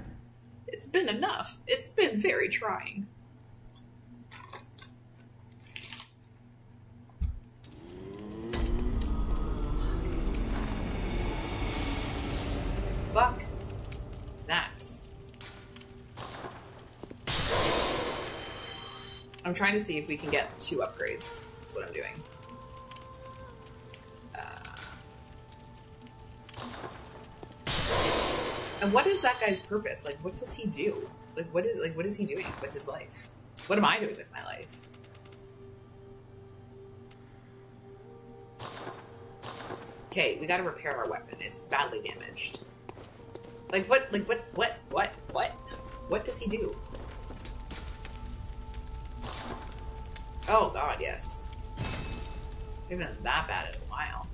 It's been enough. It's been very trying. Fuck that. I'm trying to see if we can get two upgrades. That's what I'm doing. Uh, and what is that guy's purpose? Like, what does he do? Like, what is like what is he doing with his life? What am I doing with my life? Okay, we got to repair our weapon. It's badly damaged. Like what? Like what? What? What? What? What does he do? Oh god, yes. We haven't been that bad in a while.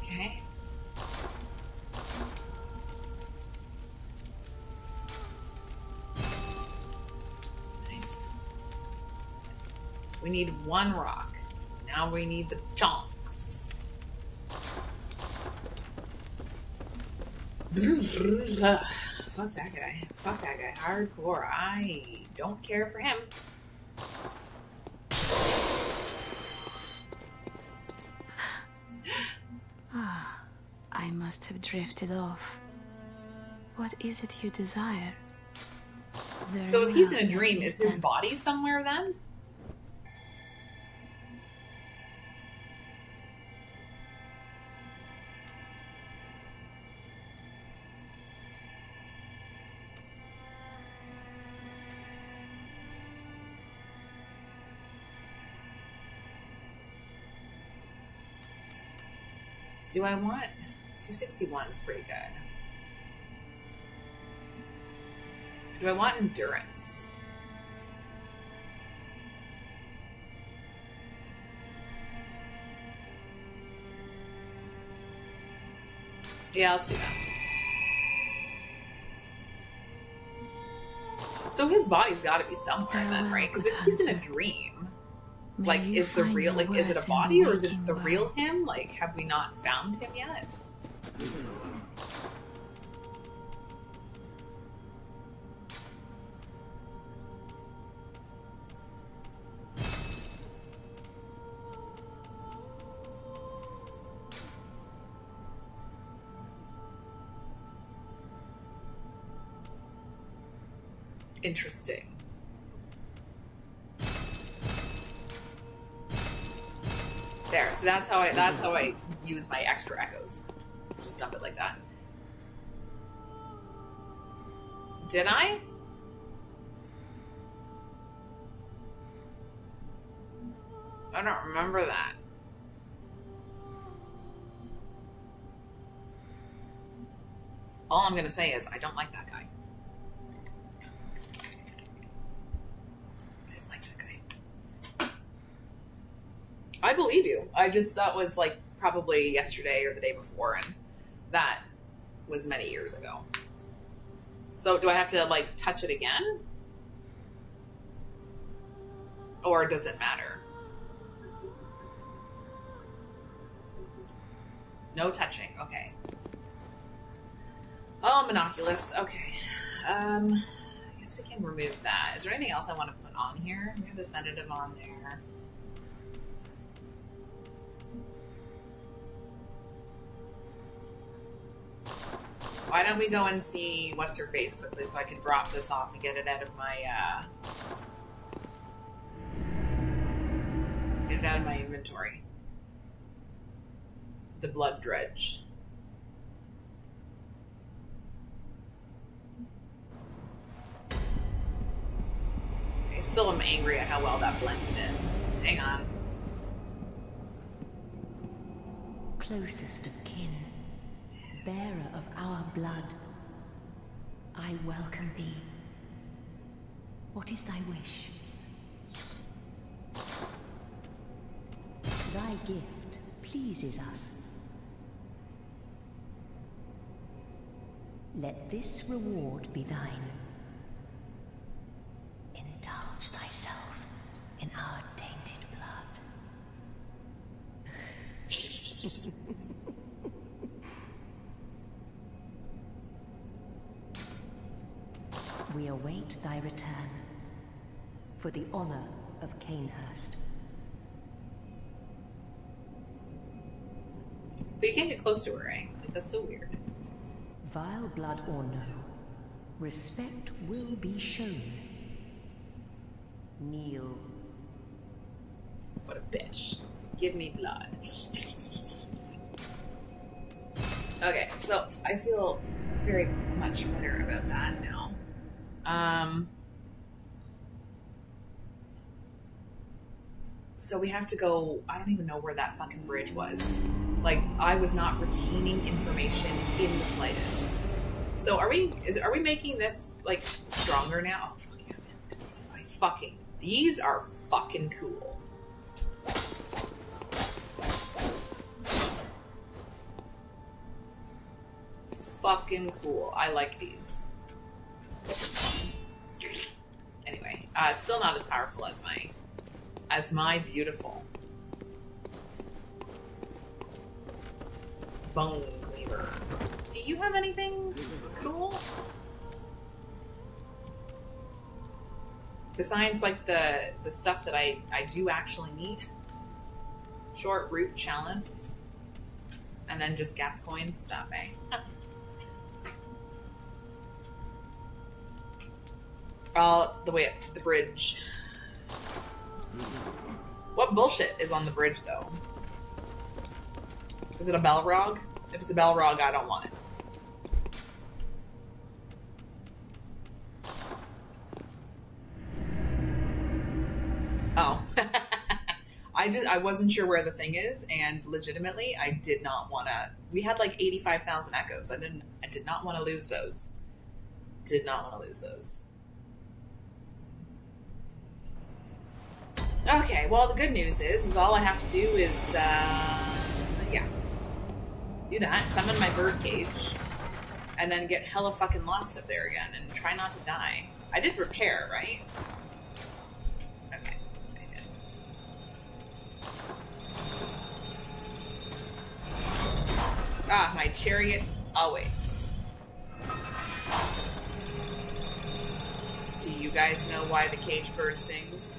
Okay. Nice. We need one rock. Now we need the chomp. Fuck that guy. Fuck that guy. Hardcore. I don't care for him. Ah, I must have drifted off. What is it you desire? Very So if he's in a dream, is his body somewhere then? Do I want 261 is pretty good. Do I want endurance? Yeah, let's do that. So his body's got to be somewhere then, right? Because if he's in a dream, May like, is the real, like, is it a body or is it the real him? Like, have we not found him yet? Interesting. So that's how I that's how I use my extra echoes. Just dump it like that. Did I? I don't remember that. All I'm gonna say is I don't like that guy. I don't like that guy. I believe you. I just that was like probably yesterday or the day before, and that was many years ago. So do I have to like touch it again? Or does it matter? No touching. Okay. Oh, monoculus. Okay. Um, I guess we can remove that. Is there anything else I want to put on here? The sedative on there. Why don't we go and see what's her face quickly so I can drop this off and get it out of my uh get it out of my inventory. The blood dreg. I still am angry at how well that blended in. Hang on. closest of bearer of our blood, I welcome thee. What is thy wish? Thy gift pleases us. Let this reward be thine. Indulge thyself in our tainted blood. We await thy return for the honor of Cainhurst. But you can't get close to her, right? Like, that's so weird. Vile blood or no, respect will be shown. Kneel. What a bitch. Give me blood. okay, so I feel very much better about that now. Um, so we have to go. I don't even know where that fucking bridge was. Like I was not retaining information in the slightest. So are we? Is are we making this like stronger now? Oh fuck yeah, man! Look at these. Fucking these are fucking cool. fucking cool. I like these. Uh, still not as powerful as my as my beautiful bone cleaver. Do you have anything cool? Besides, like the the stuff that I I do actually need. Short root chalice, and then just Gascoigne stuff, eh? All the way up to the bridge. What bullshit is on the bridge, though? Is it a Balrog? If it's a Balrog, I don't want it. Oh. I just I wasn't sure where the thing is, and legitimately, I did not want to. We had like eighty five thousand echoes. I didn't. I did not want to lose those. Did not want to lose those. Okay. Well, the good news is, is all I have to do is, uh, yeah, do that. Summon my bird cage, and then get hella fucking lost up there again, and try not to die. I did repair, right? Okay, I did. Ah, my chariot always. Do you guys know why the cage bird sings?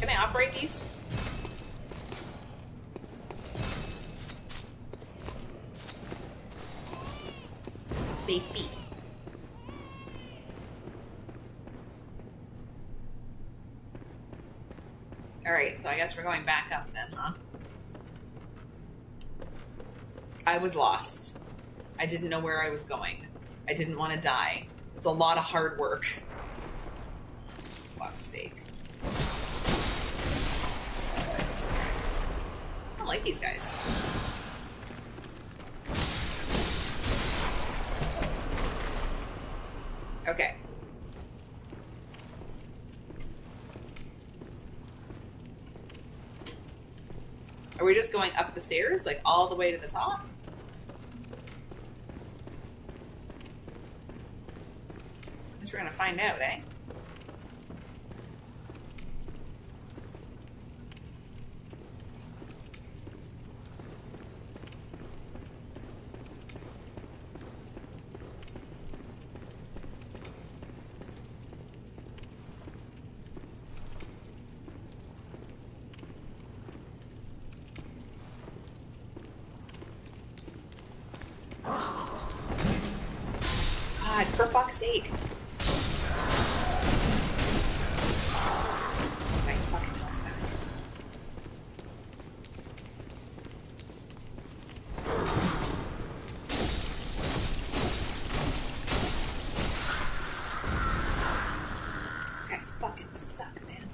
Can I operate these? Baby. Alright, so I guess we're going back up then, huh? I was lost. I didn't know where I was going. I didn't want to die. It's a lot of hard work. For fuck's sake. Like these guys. Okay. Are we just going up the stairs, like all the way to the top? I Guess we're gonna find out, eh? God, for fuck's sake. My fucking health back. These guys fucking suck, man.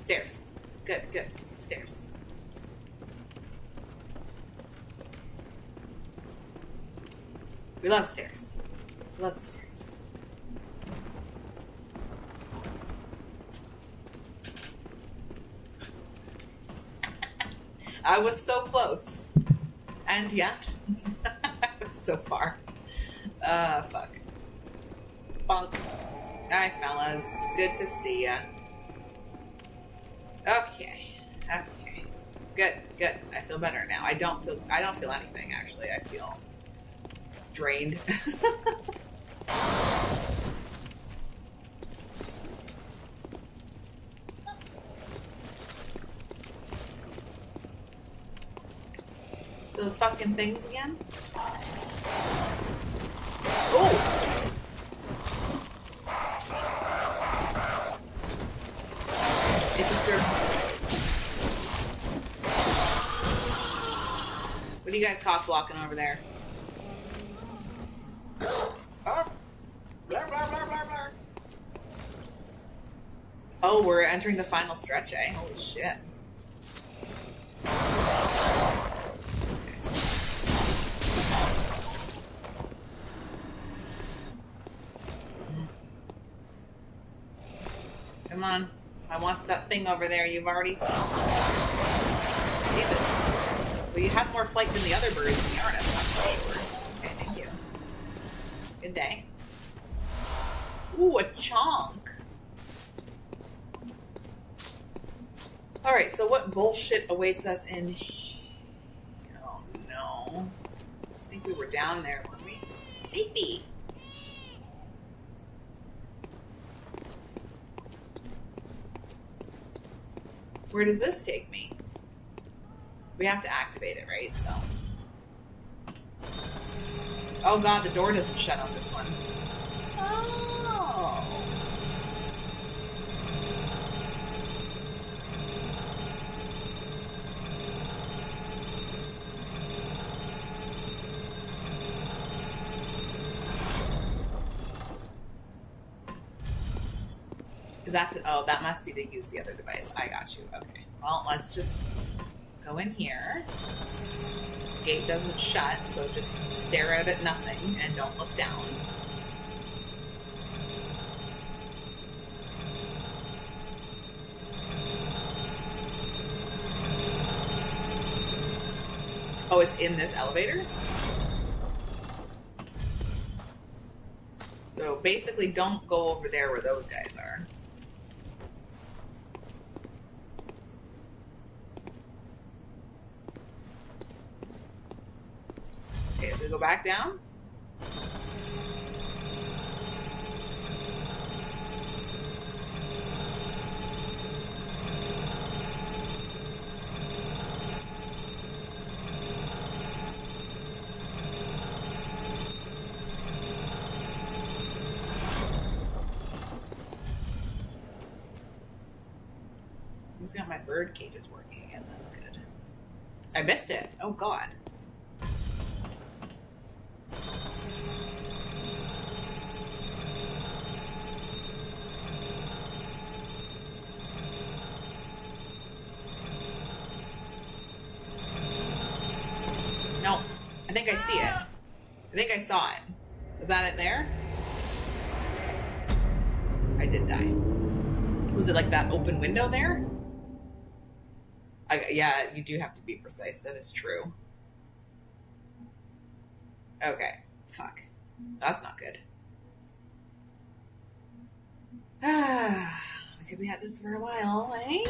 Stairs. Good, good. Stairs. We love stairs. Love the stairs. I was so close. And I so far. Uh, fuck. Bunk. Hi, fellas. It's good to see ya. Okay. Okay. Good, good. I feel better now. I don't feel I don't feel anything actually. I feel drained. It's those fucking things again? Oh! It disturbs me. What are you guys cock blocking over there? Oh, we're entering the final stretch, eh? Holy shit. Come on. I want that thing over there you've already seen. Jesus. Well, you have more flight than the other birds in the Arctic, that's for sure. Okay, thank you. Good day. Ooh, a chonk. Alright, so what bullshit awaits us in... Oh, no. I think we were down there, weren't we? Maybe. Where does this take me? We have to activate it, right? So. Oh god, the door doesn't shut on this one. Oh. That oh that must be to use the other device. I got you. Okay. Well, let's just go in here. The gate doesn't shut, so just stare out at nothing and don't look down. Oh, it's in this elevator? So basically, don't go over there where those guys are. Okay, so we go back down. Who's got my bird cages working again? That's good. I missed it. Oh god. No, I think I see it. I think I saw it. Was that it there? I did die. Was it like that open window there? I, yeah, you do have to be precise. That is true. Okay. Fuck. That's not good. Ah, we could be at this for a while, eh?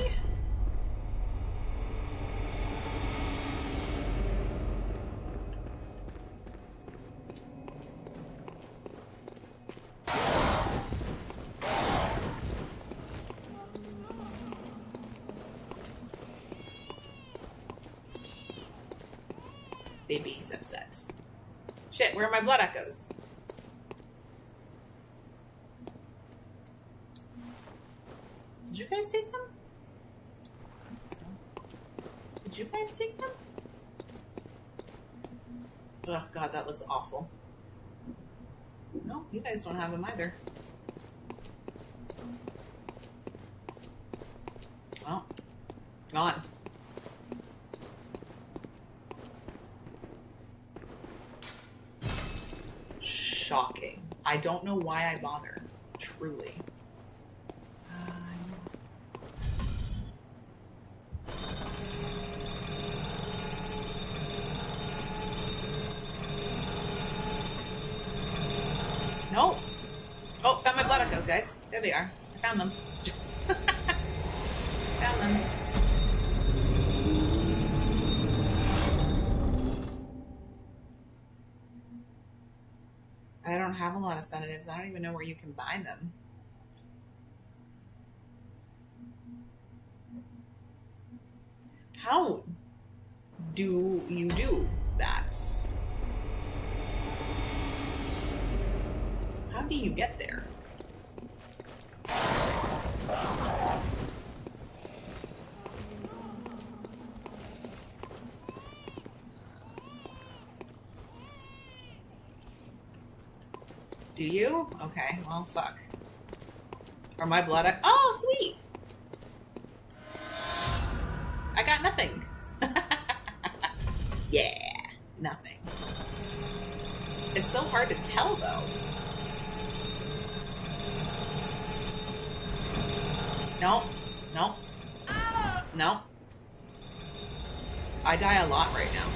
Baby's upset. Shit, where are my blood echoes? Did you guys take them? Did you guys take them? Oh looks awful. No, you guys don't have them either. Well, gone. Shocking. I don't know why I bother. Truly. Uh, No. Oh, found my blood echoes, guys. There they are. I found them. found them. I don't have a lot of sedatives. I don't even know where you can buy them. How do you do that? How do you get there? Do you? Okay, well, fuck. Or my blood. I- oh, sweet! I got nothing. yeah, nothing. It's so hard to tell, though. Nope. No. No. I die a lot right now.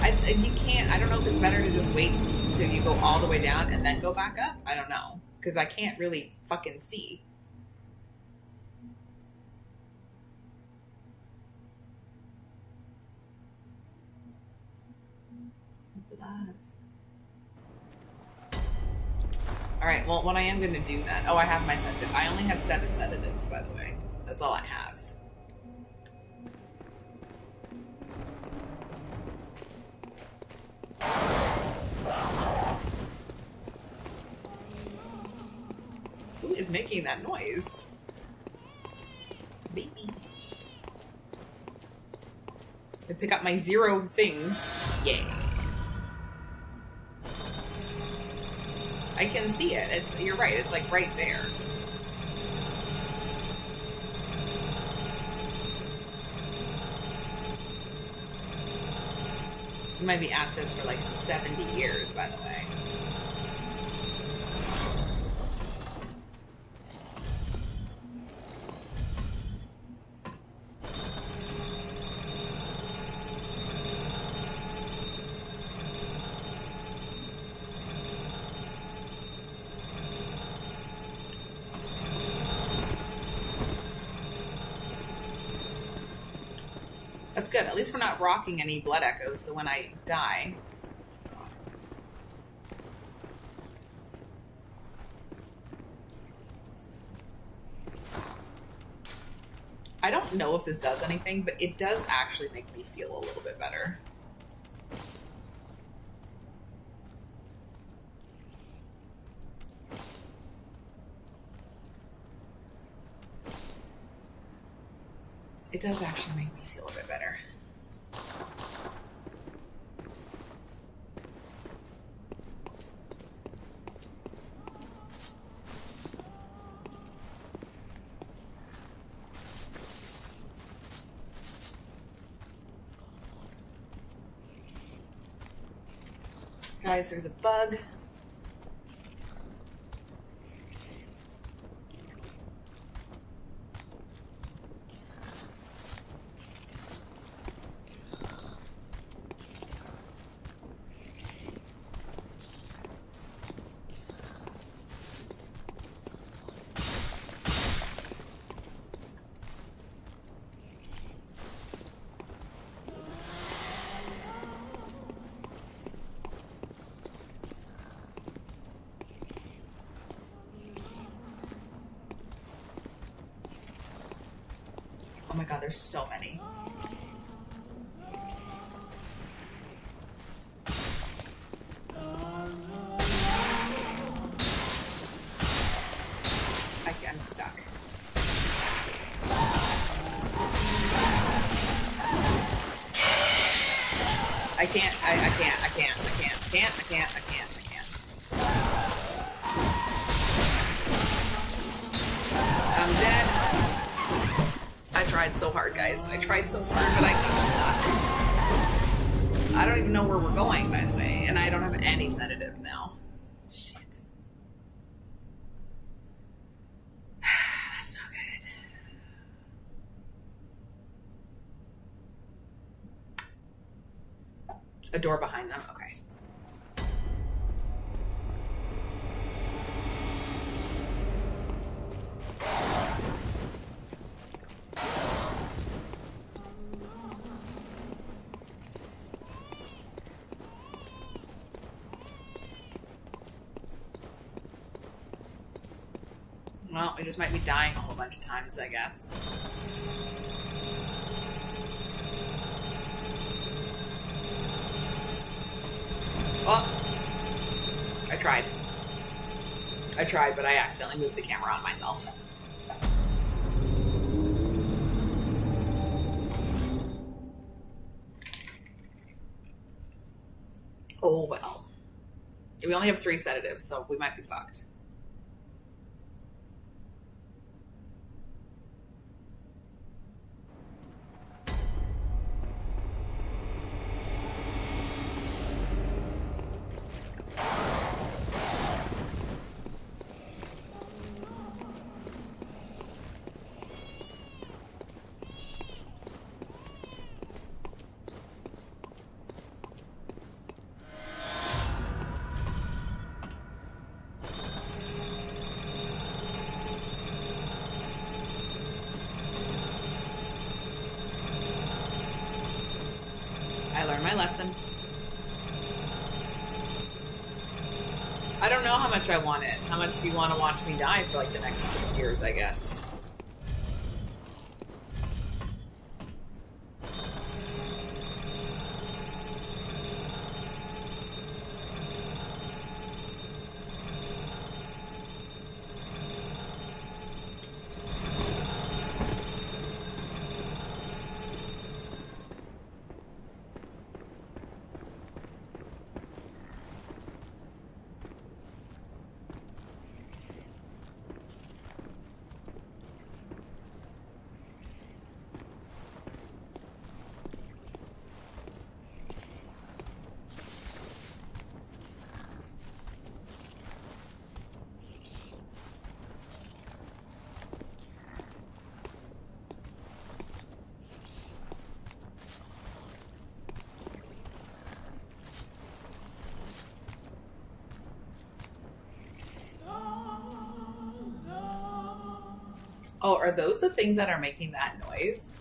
I, you can't. I don't know if it's better to just wait till you go all the way down and then go back up. Because I can't really fucking see. All right. Well, what I am going to do then? Oh, I have my sedative. I only have seven sedatives, by the way. That's all I have. Is making that noise? Baby. I pick up my zero things. Yay. I can see it. It's you're right. It's like right there. You might be at this for like 70 years, by the way. Least we're not rocking any blood echoes, so when I die. I don't know if this does anything, but it does actually make me feel a little bit better. It does actually make me feel a bit better. There's a bug. Oh my god, there's so many. Tried so hard, but I got stuck. I don't even know where we're going, by the way, and I don't have any sedatives now. Shit. That's not good. A door behind We just might be dying a whole bunch of times, I guess. Oh! I tried. I tried, but I accidentally moved the camera on myself. Oh well. We only have three sedatives, so we might be fucked. Learned my lesson. I don't know how much I want it. How much do you want to watch me die for like the next six years, I guess? Oh, are those the things that are making that noise?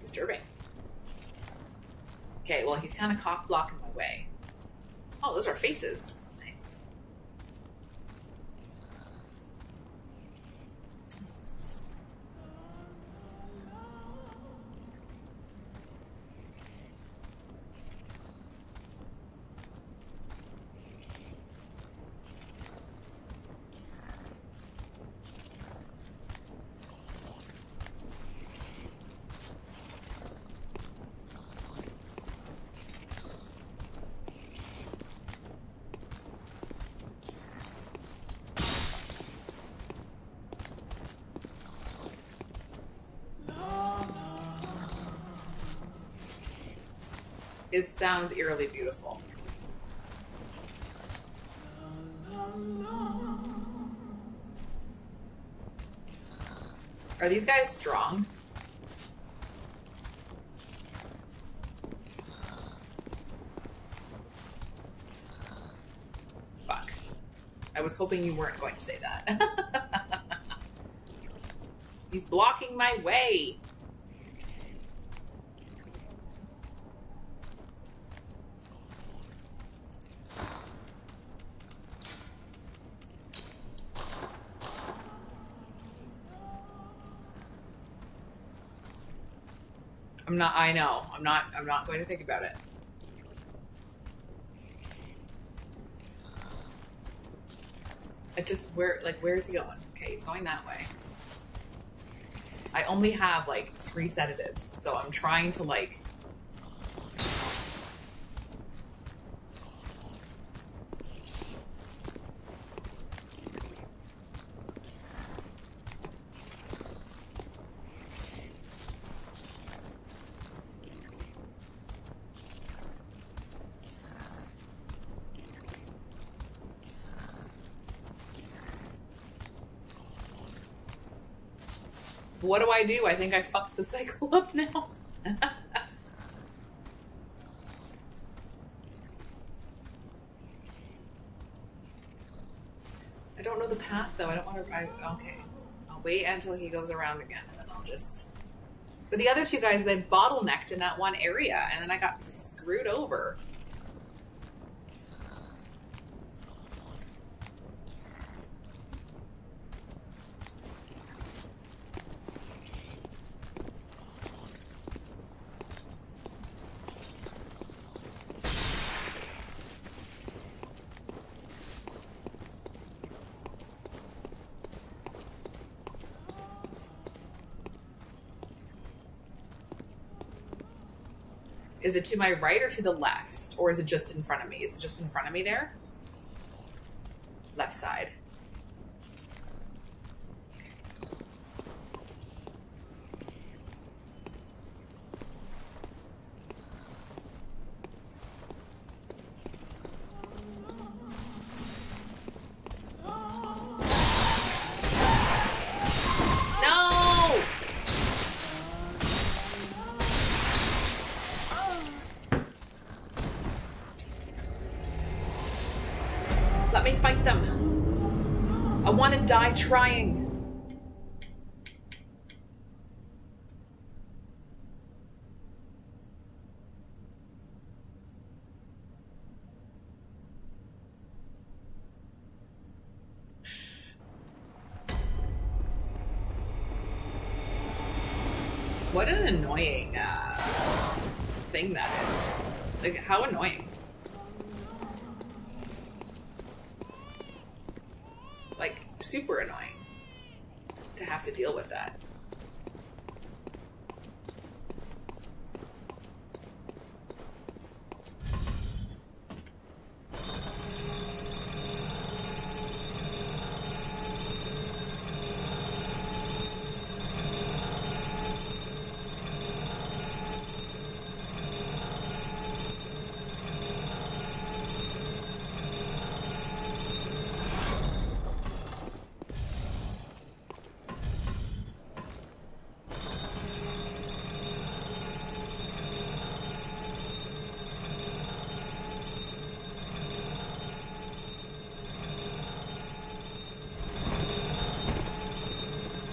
Disturbing. Okay, well, he's kind of cock blocking my way. Oh, those are faces. It sounds eerily beautiful. Are these guys strong? Fuck. I was hoping you weren't going to say that. He's blocking my way. I'm not I know. I'm not I'm not going to think about it. It just where like where's he going? Okay, he's going that way. I only have like three sedatives, so I'm trying to like What do I do? I think I fucked the cycle up now. I don't know the path though. I don't want to. I, okay, I'll wait until he goes around again, and then I'll just. But the other two guys, they bottlenecked in that one area, and then I got screwed over. Is it to my right or to the left? Or is it just in front of me? Is it just in front of me there? Left side. Trying. What an annoying uh, thing that is. Like, how annoying. Like, super annoying to have to deal with that.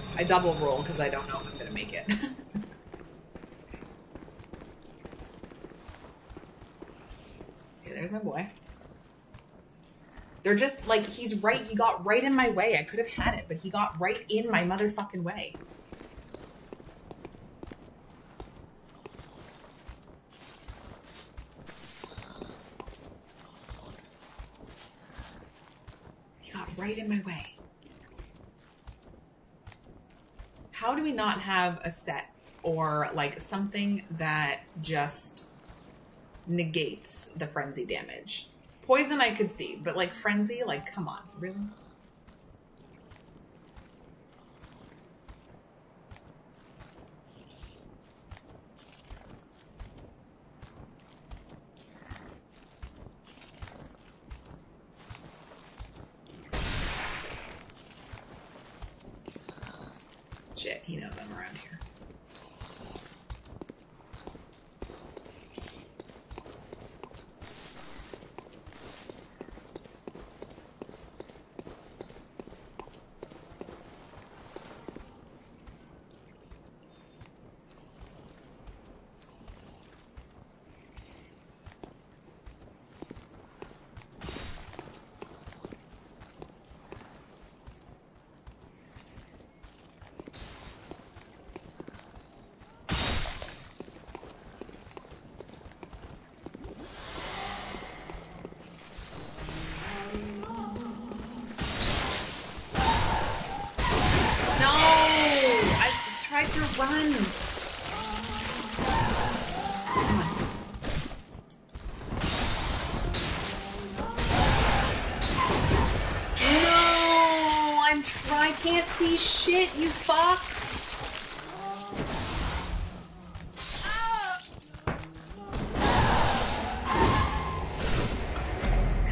I double roll because I don't know if I'm gonna make it. okay, there's my boy. They're just like he's right. He got right in my way. I could have had it, but he got right in my motherfucking way. He got right in my way. How do we not have a set or like something that just negates the frenzy damage? Poison I could see, but like frenzy, like come on, really? Shit, he knows I'm around here. No! I tried to run. No! I'm trying. Can't see shit, you fucks.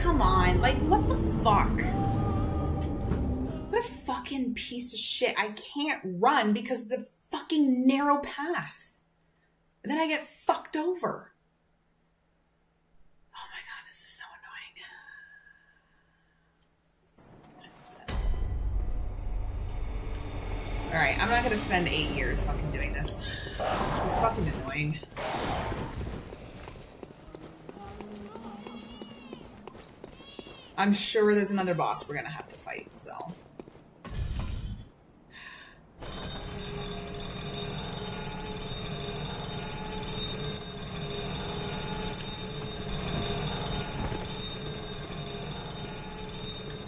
Come on, like what the fuck? What a fucking piece of shit. I can't run because the fucking narrow path. And then I get fucked over. Oh my god, this is so annoying. Alright, I'm not gonna spend eight years fucking doing this. This is fucking annoying. I'm sure there's another boss we're gonna have to fight, so.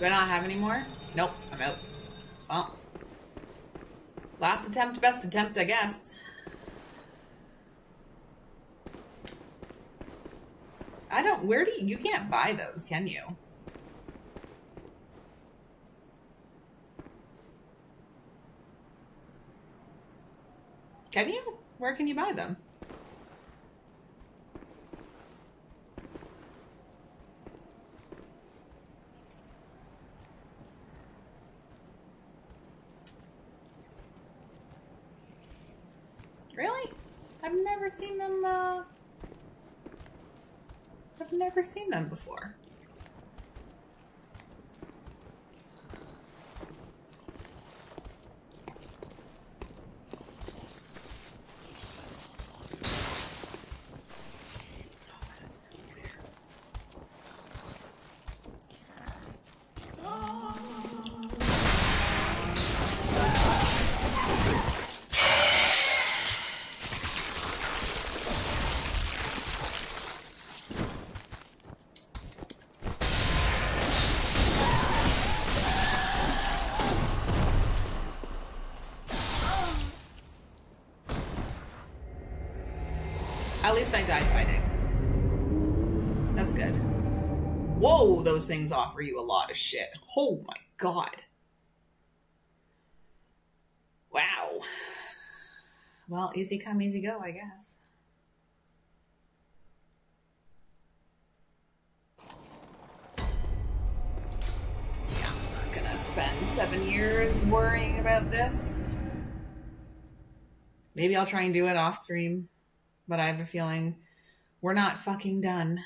Do I not have any more? Nope, I'm out. Well, last attempt, best attempt, I guess. I don't, where do you, you can't buy those, can you? Can you? Where can you buy them? Really? I've never seen them, uh... I've never seen them before. Those things offer you a lot of shit. Oh my god. Wow. Well, easy come, easy go, I guess. Yeah, I'm not gonna spend seven years worrying about this. Maybe I'll try and do it off stream, but I have a feeling we're not fucking done.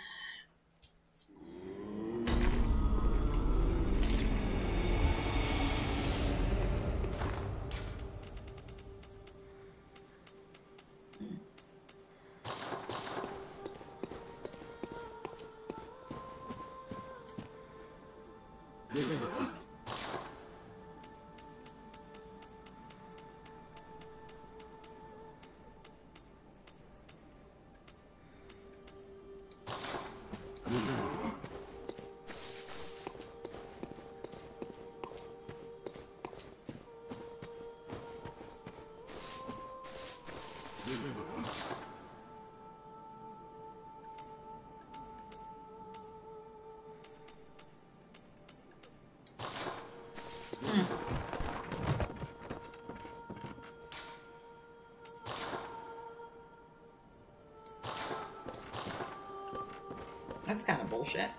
That's kind of bullshit.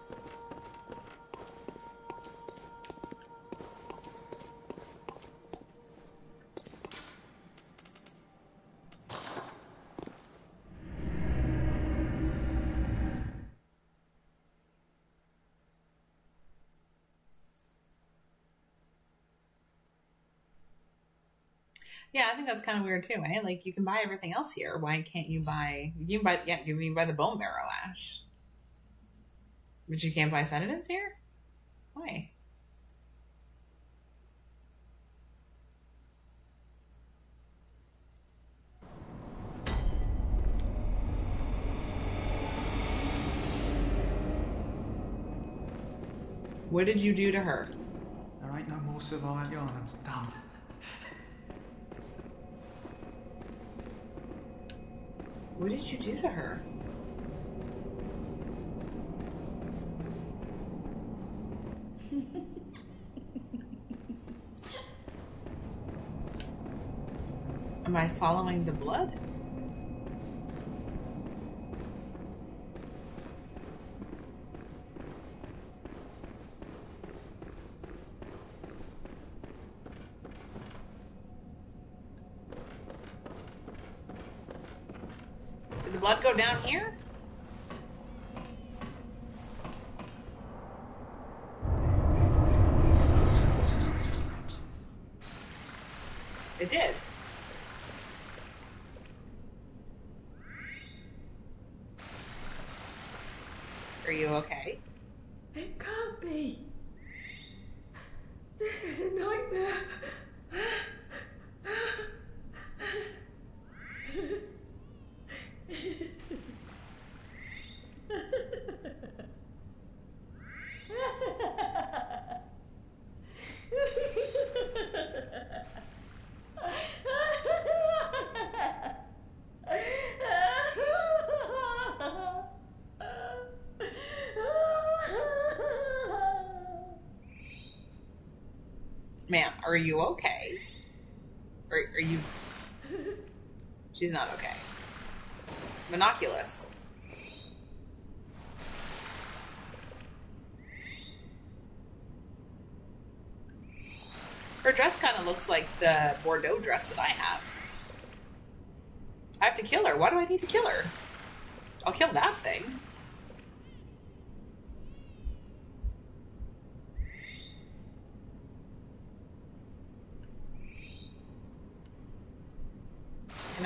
Weird too, eh? Like you can buy everything else here. Why can't you buy? You can buy, yeah, you can buy the bone marrow ash, but you can't buy sedatives here. Why? What did you do to her? There ain't no more Savile Yarnums. Done. What did you do to her? Am I following the blood? Did the blood go down here? It did. Are you okay? It can't be. This is a nightmare. Ma'am, are you okay? Are, are you. She's not okay. Monoculus. Her dress kind of looks like the Bordeaux dress that I have. I have to kill her. Why do I need to kill her? I'll kill that thing.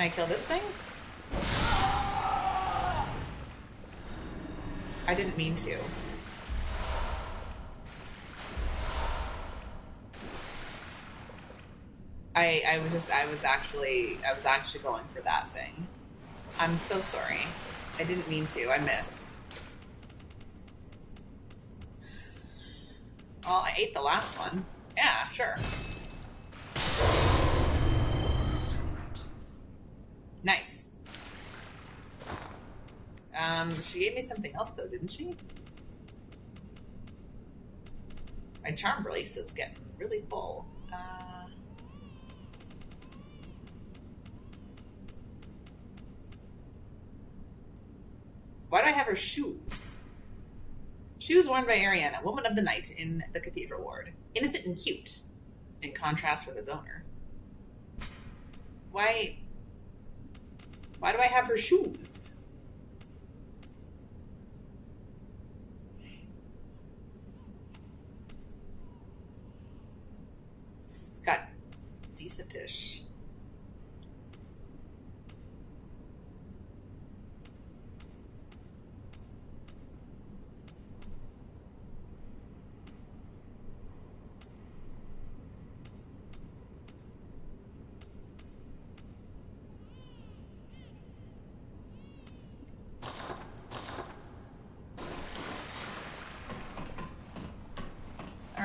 Can I kill this thing? I didn't mean to. I was just I was actually I was actually going for that thing. I'm so sorry. I didn't mean to. I missed. Well, I ate the last one. Yeah, sure. Nice. Um, she gave me something else though, didn't she? My charm bracelet's getting really full. Why do I have her shoes? Shoes worn by Arianna, woman of the night in the cathedral ward. Innocent and cute, in contrast with its owner. Why? Why do I have her shoes? It's got decentish.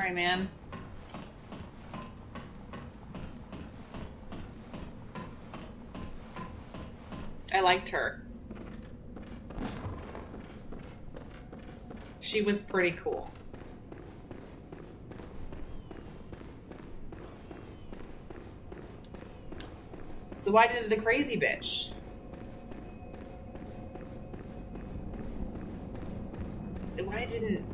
Sorry, man. I liked her. She was pretty cool. So why didn't the crazy bitch? Why didn't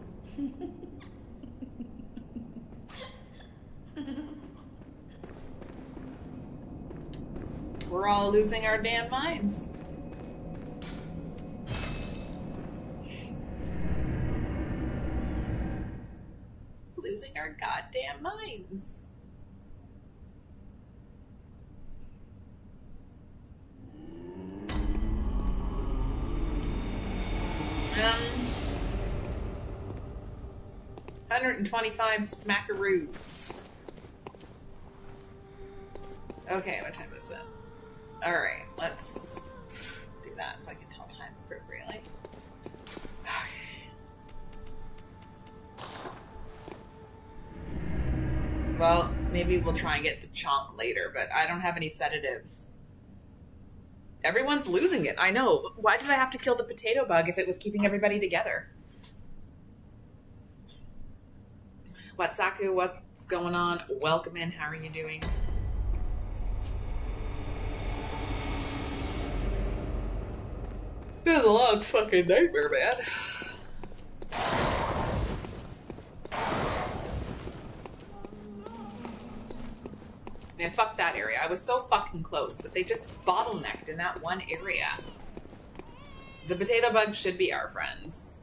We're all losing our damn minds. Losing our goddamn minds. Um, 125 smackaroos. Okay, what time is it? Alright, let's do that so I can tell time appropriately. Well, maybe we'll try and get the chonk later, but I don't have any sedatives. Everyone's losing it. I know. Why did I have to kill the potato bug if it was keeping everybody together? What Saku? What's going on? Welcome in. How are you doing? It was a long fucking nightmare, man. Man, fuck that area. I was so fucking close, but they just bottlenecked in that one area. The potato bugs should be our friends.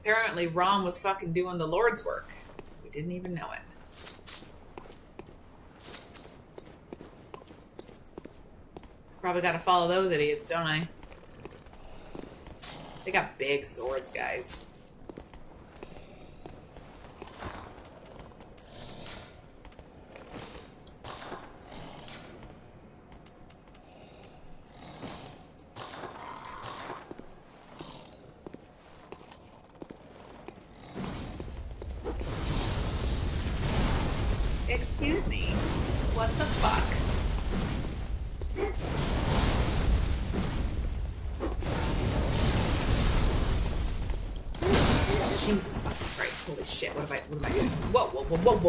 Apparently, Rom was fucking doing the Lord's work. We didn't even know it. Probably gotta follow those idiots, don't I? They got big swords, guys.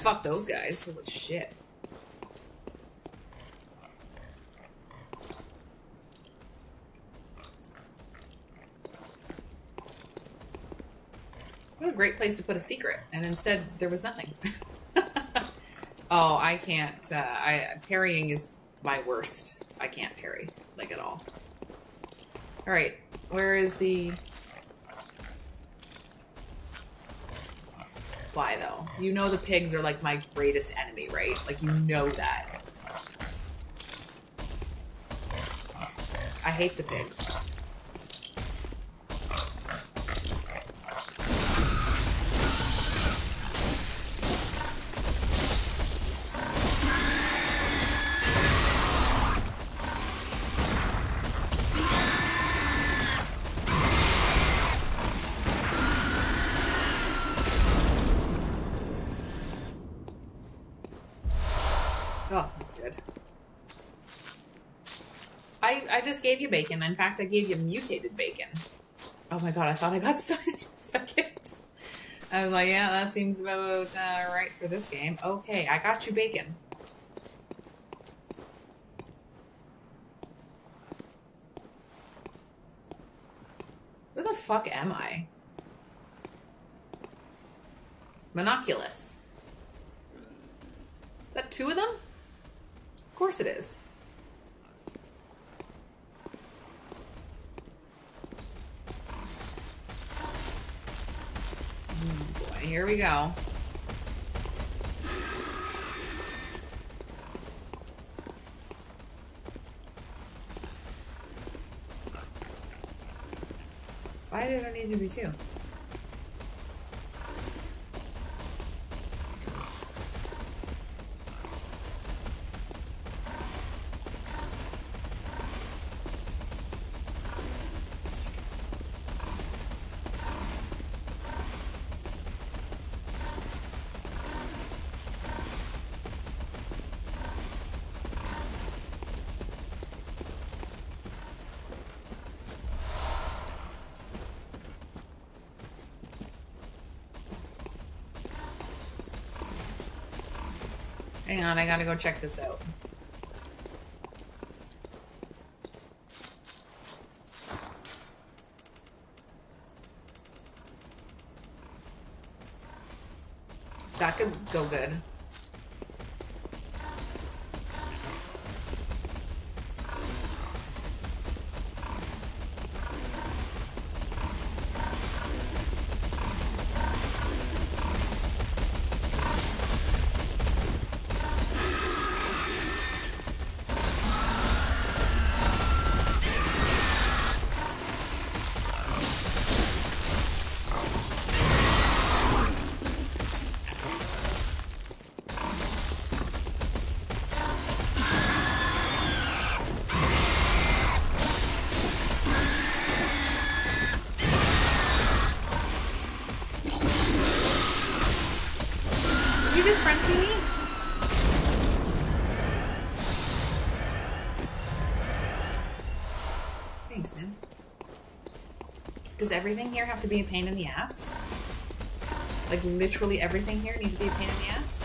fuck those guys. Holy shit. What a great place to put a secret. And instead, there was nothing. oh, I can't. Uh, I parrying is my worst. I can't parry like at all. All right, where is the? Why though? You know the pigs are like my greatest enemy, right? Like you know that. I hate the pigs. I just gave you bacon. In fact, I gave you mutated bacon. Oh my god, I thought I got stuck for a second. I was like, yeah, that seems about uh, right for this game. Okay, I got you bacon. Where the fuck am I? Monoculus. Is that two of them? Of course it is. Oh boy, here we go. Why did I need to be two? On, I gotta go check this out. That could go good. Does everything here have to be a pain in the ass? Like literally everything here need to be a pain in the ass?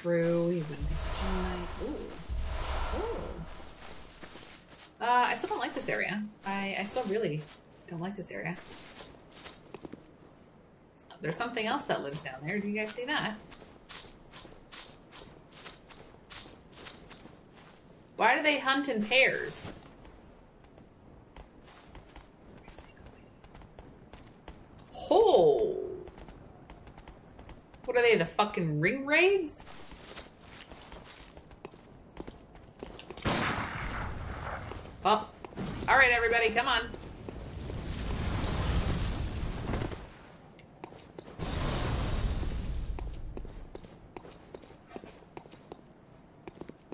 True. He wouldn't be such a nice. Ooh. Ooh. Uh, I still don't like this area. I, I still really don't like this area. There's something else that lives down there. Do you guys see that? Why do they hunt in pairs? Oh. What are they, the fucking Ringwraiths? Oh. Come on.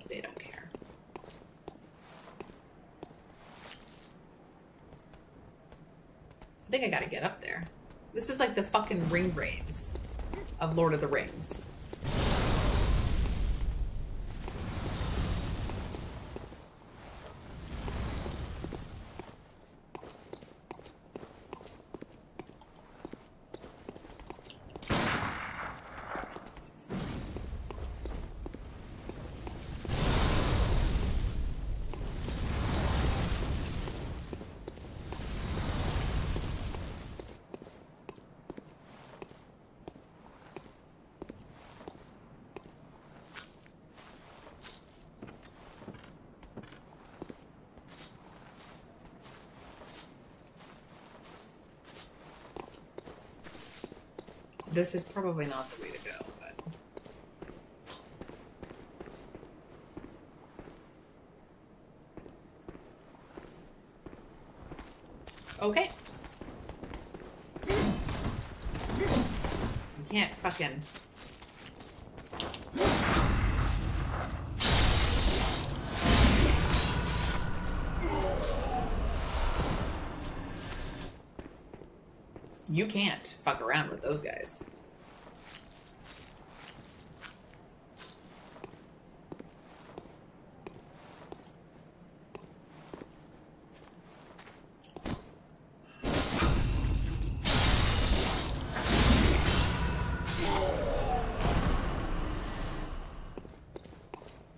They don't care. I think I gotta get up there. This is like the fucking Ringwraiths of Lord of the Rings. This is probably not the way to go, but. Okay. You can't fucking. You can't fuck around with those guys.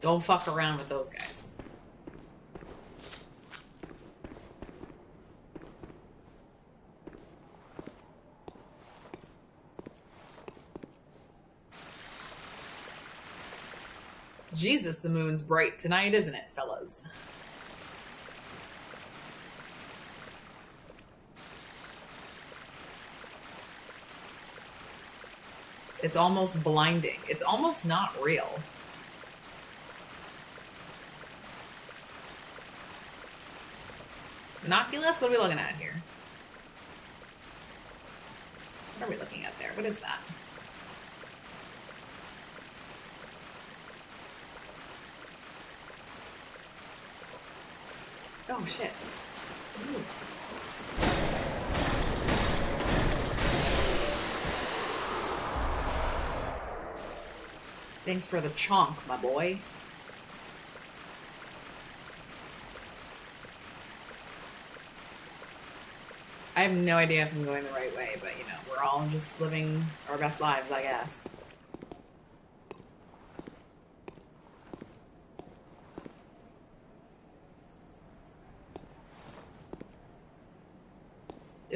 Don't fuck around with those guys. Jesus, the moon's bright tonight, isn't it, fellas? It's almost blinding. It's almost not real. Binoculus? What are we looking at here? What are we looking at there? What is that? Oh shit. Ooh. Thanks for the chonk, my boy. I have no idea if I'm going the right way, but you know, we're all just living our best lives, I guess.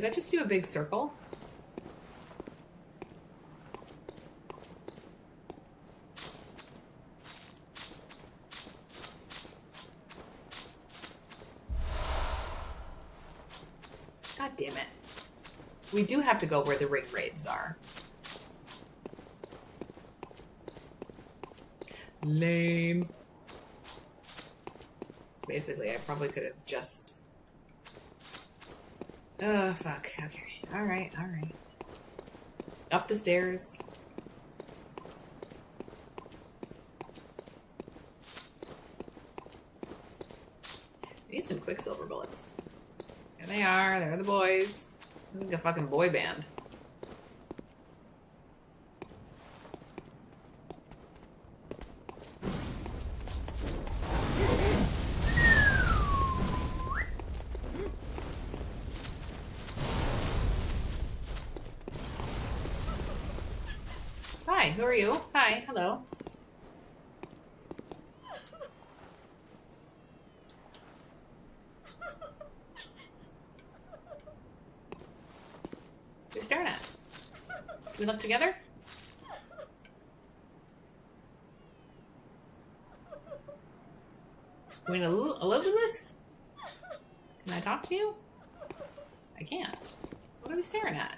Did I just do a big circle? God damn it. We do have to go where the Ringwraiths are. Lame. Basically, I probably could have just. Oh, fuck. Okay. Alright, alright. Up the stairs. I need some Quicksilver bullets. There they are. There are the boys. Like a fucking boy band. Hi, who are you? Hi, hello. What are you staring at? Can we look together? You mean El- Elizabeth? Can I talk to you? I can't. What are we staring at?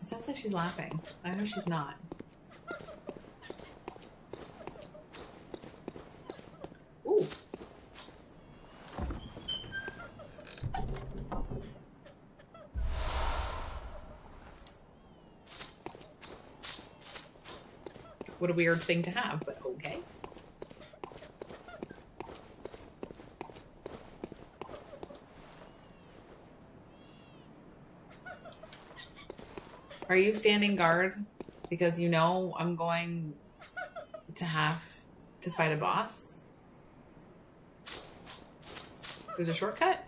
It sounds like she's laughing. I know she's not. Ooh. What a weird thing to have, but okay. Are you standing guard because you know I'm going to have to fight a boss? There's a shortcut?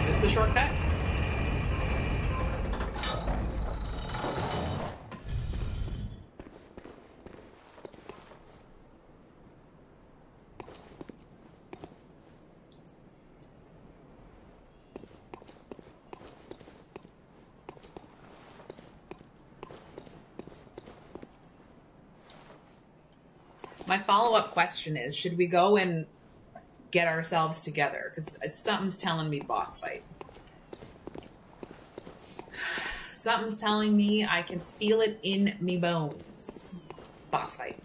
Is this the shortcut? My follow up question is should we go and get ourselves together? Because something's telling me boss fight. Something's telling me I can feel it in me bones. Boss fight.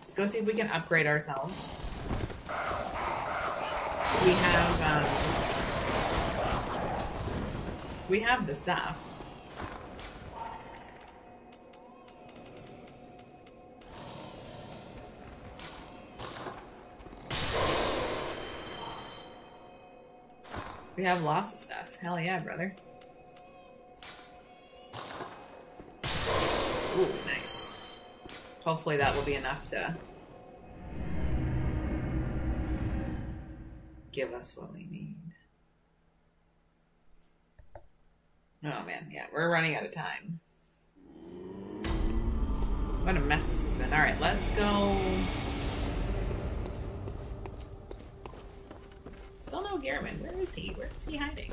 Let's go see if we can upgrade ourselves. We have um, we have the stuff. We have lots of stuff. Hell yeah, brother. Ooh, nice. Hopefully that will be enough to give us what we need. Oh man, yeah, we're running out of time. What a mess this has been. Alright, let's go. Still no Gehrman. Where is he? Where is he hiding?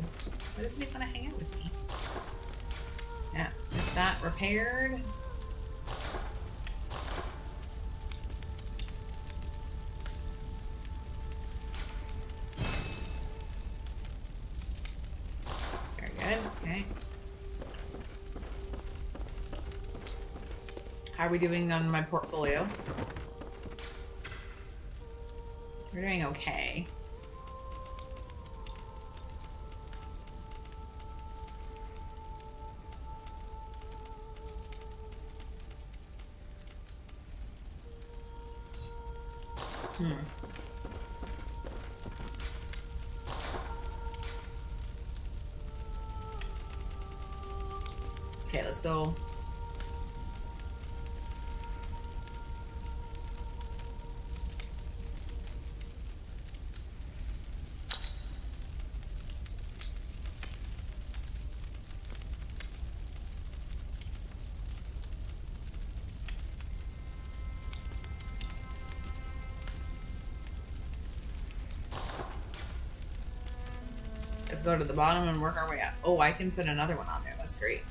Why doesn't he want to hang out with me? Yeah, get that repaired. Very good. Okay. How are we doing on my portfolio? We're doing okay. To the bottom and work our way up. Oh, I can put another one on there. That's great.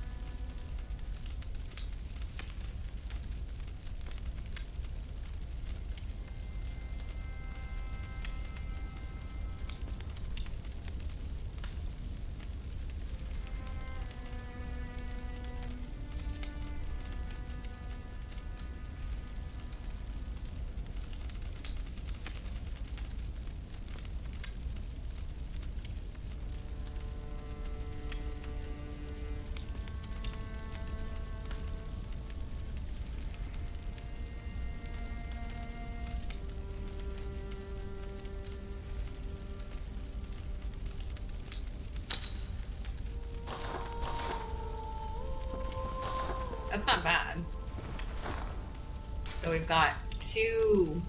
Two,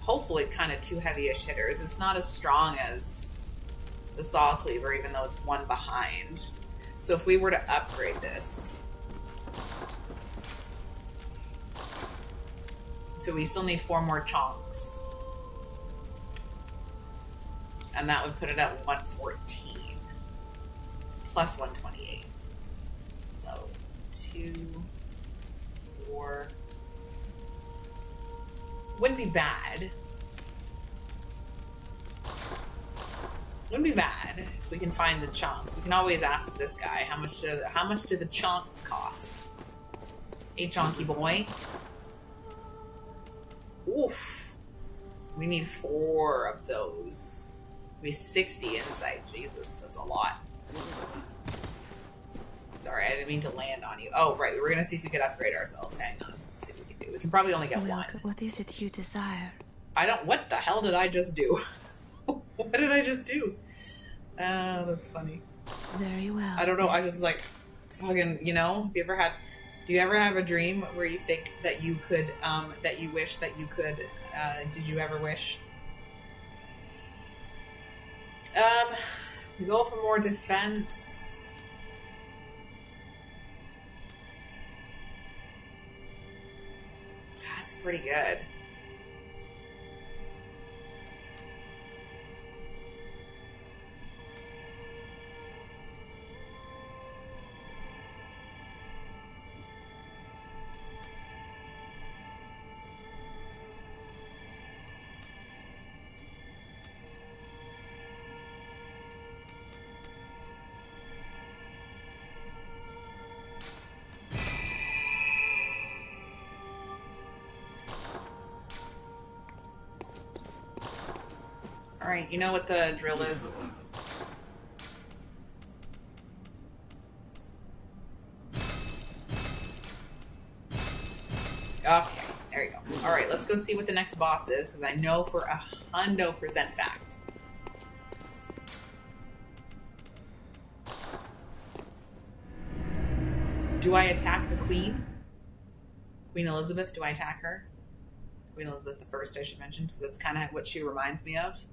hopefully, kind of two heavy-ish hitters. It's not as strong as the saw cleaver, even though it's one behind. So if we were to upgrade this, so we still need four more chunks, and that would put it at 114 plus 128. Be bad. Wouldn't be bad if we can find the chunks. We can always ask this guy how much do how much do the chunks cost? A chunky boy. Oof. We need four of those. We 60 insight. Jesus, that's a lot. Sorry, I didn't mean to land on you. Oh, right. We were gonna see if we could upgrade ourselves. Hang on. Let's see what we can do. We can probably only get one. What is it you desire? I don't. What the hell did I just do? what did I just do? Ah, that's funny. Very well. I don't know. I just like fucking. You know, have you ever had? Do you ever have a dream where you think that you could, um, that you wish that you could? Uh, did you ever wish? Um, we go for more defense. Pretty good. You know what the drill is. Okay, there you go. All right, let's go see what the next boss is because I know for a hundo percent fact. Do I attack the queen? Queen Elizabeth? Do I attack her? Queen Elizabeth I, I should mention. 'cause That's kind of what she reminds me of.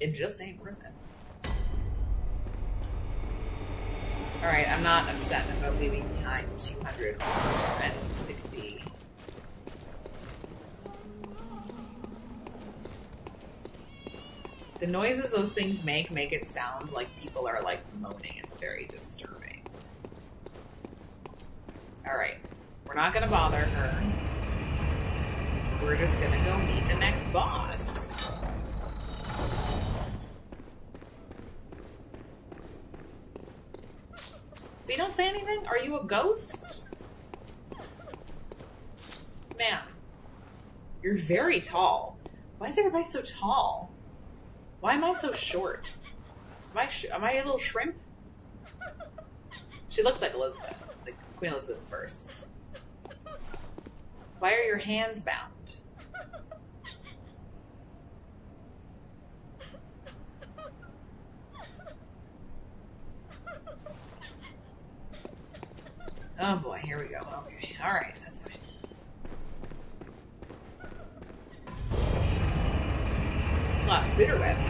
It just ain't worth it. Alright, I'm not upset about leaving behind 260. The noises those things make make it sound like people are like moaning. It's very disturbing. Alright, we're not gonna bother her. We're just gonna go meet the next boss. But you don't say anything? Are you a ghost? Ma'am, you're very tall. Why is everybody so tall? Why am I so short? Am I sh- am I a little shrimp? She looks like Elizabeth, like Queen Elizabeth first. Why are your hands bound? Oh boy, here we go. Okay, all right, that's fine. A lot of scooter webs.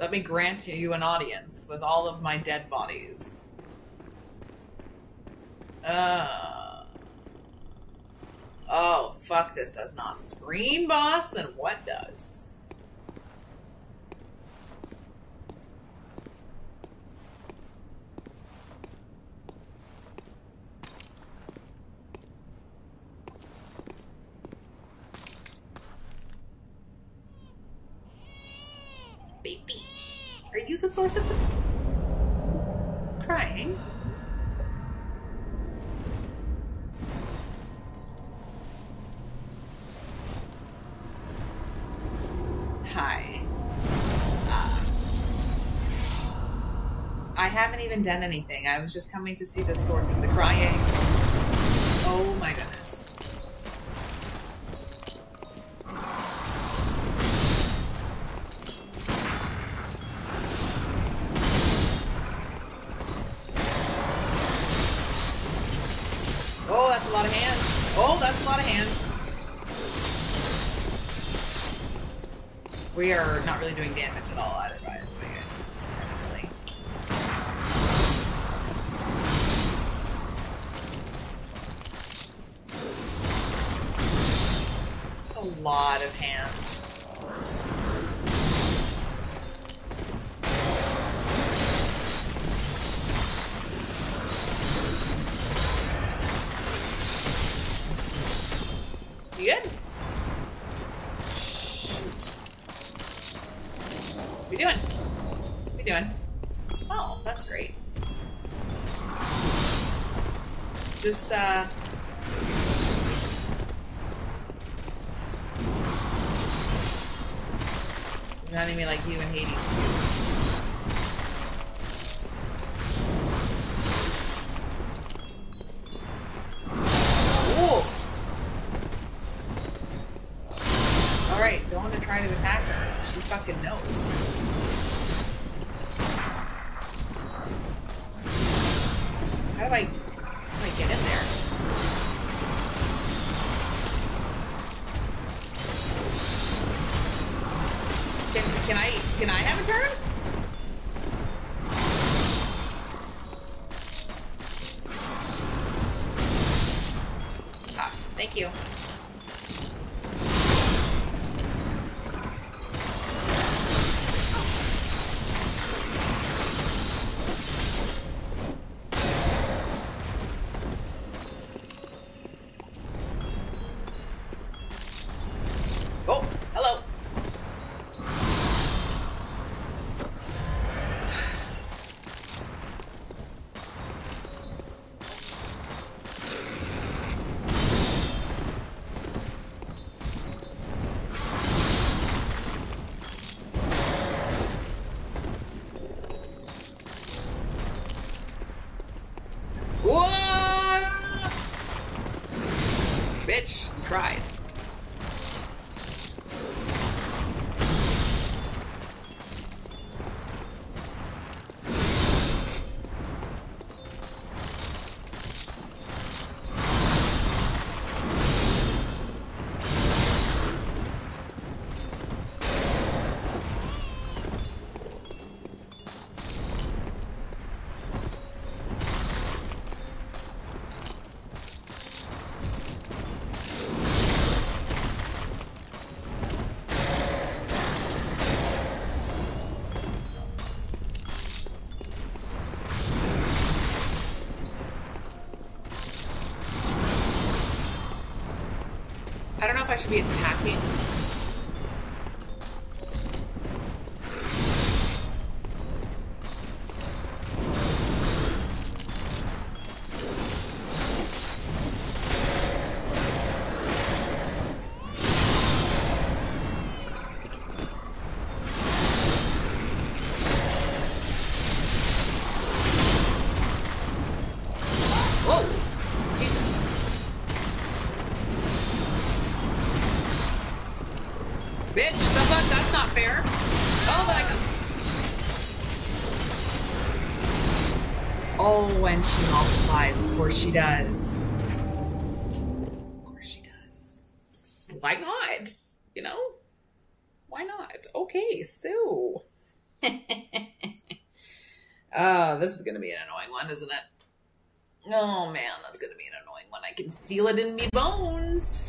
Let me grant you an audience with all of my dead bodies. Uh. Oh, fuck, this does not scream, boss. Then what does? Baby, are you the source of the crying? Hi. Uh, I haven't even done anything. I was just coming to see the source of the crying. that's a lot of hands. Oh, that's a lot of hands. We are not really doing damage at all either, by the way, guys. It's a lot of hands. if I should be attacking she multiplies, of course she does.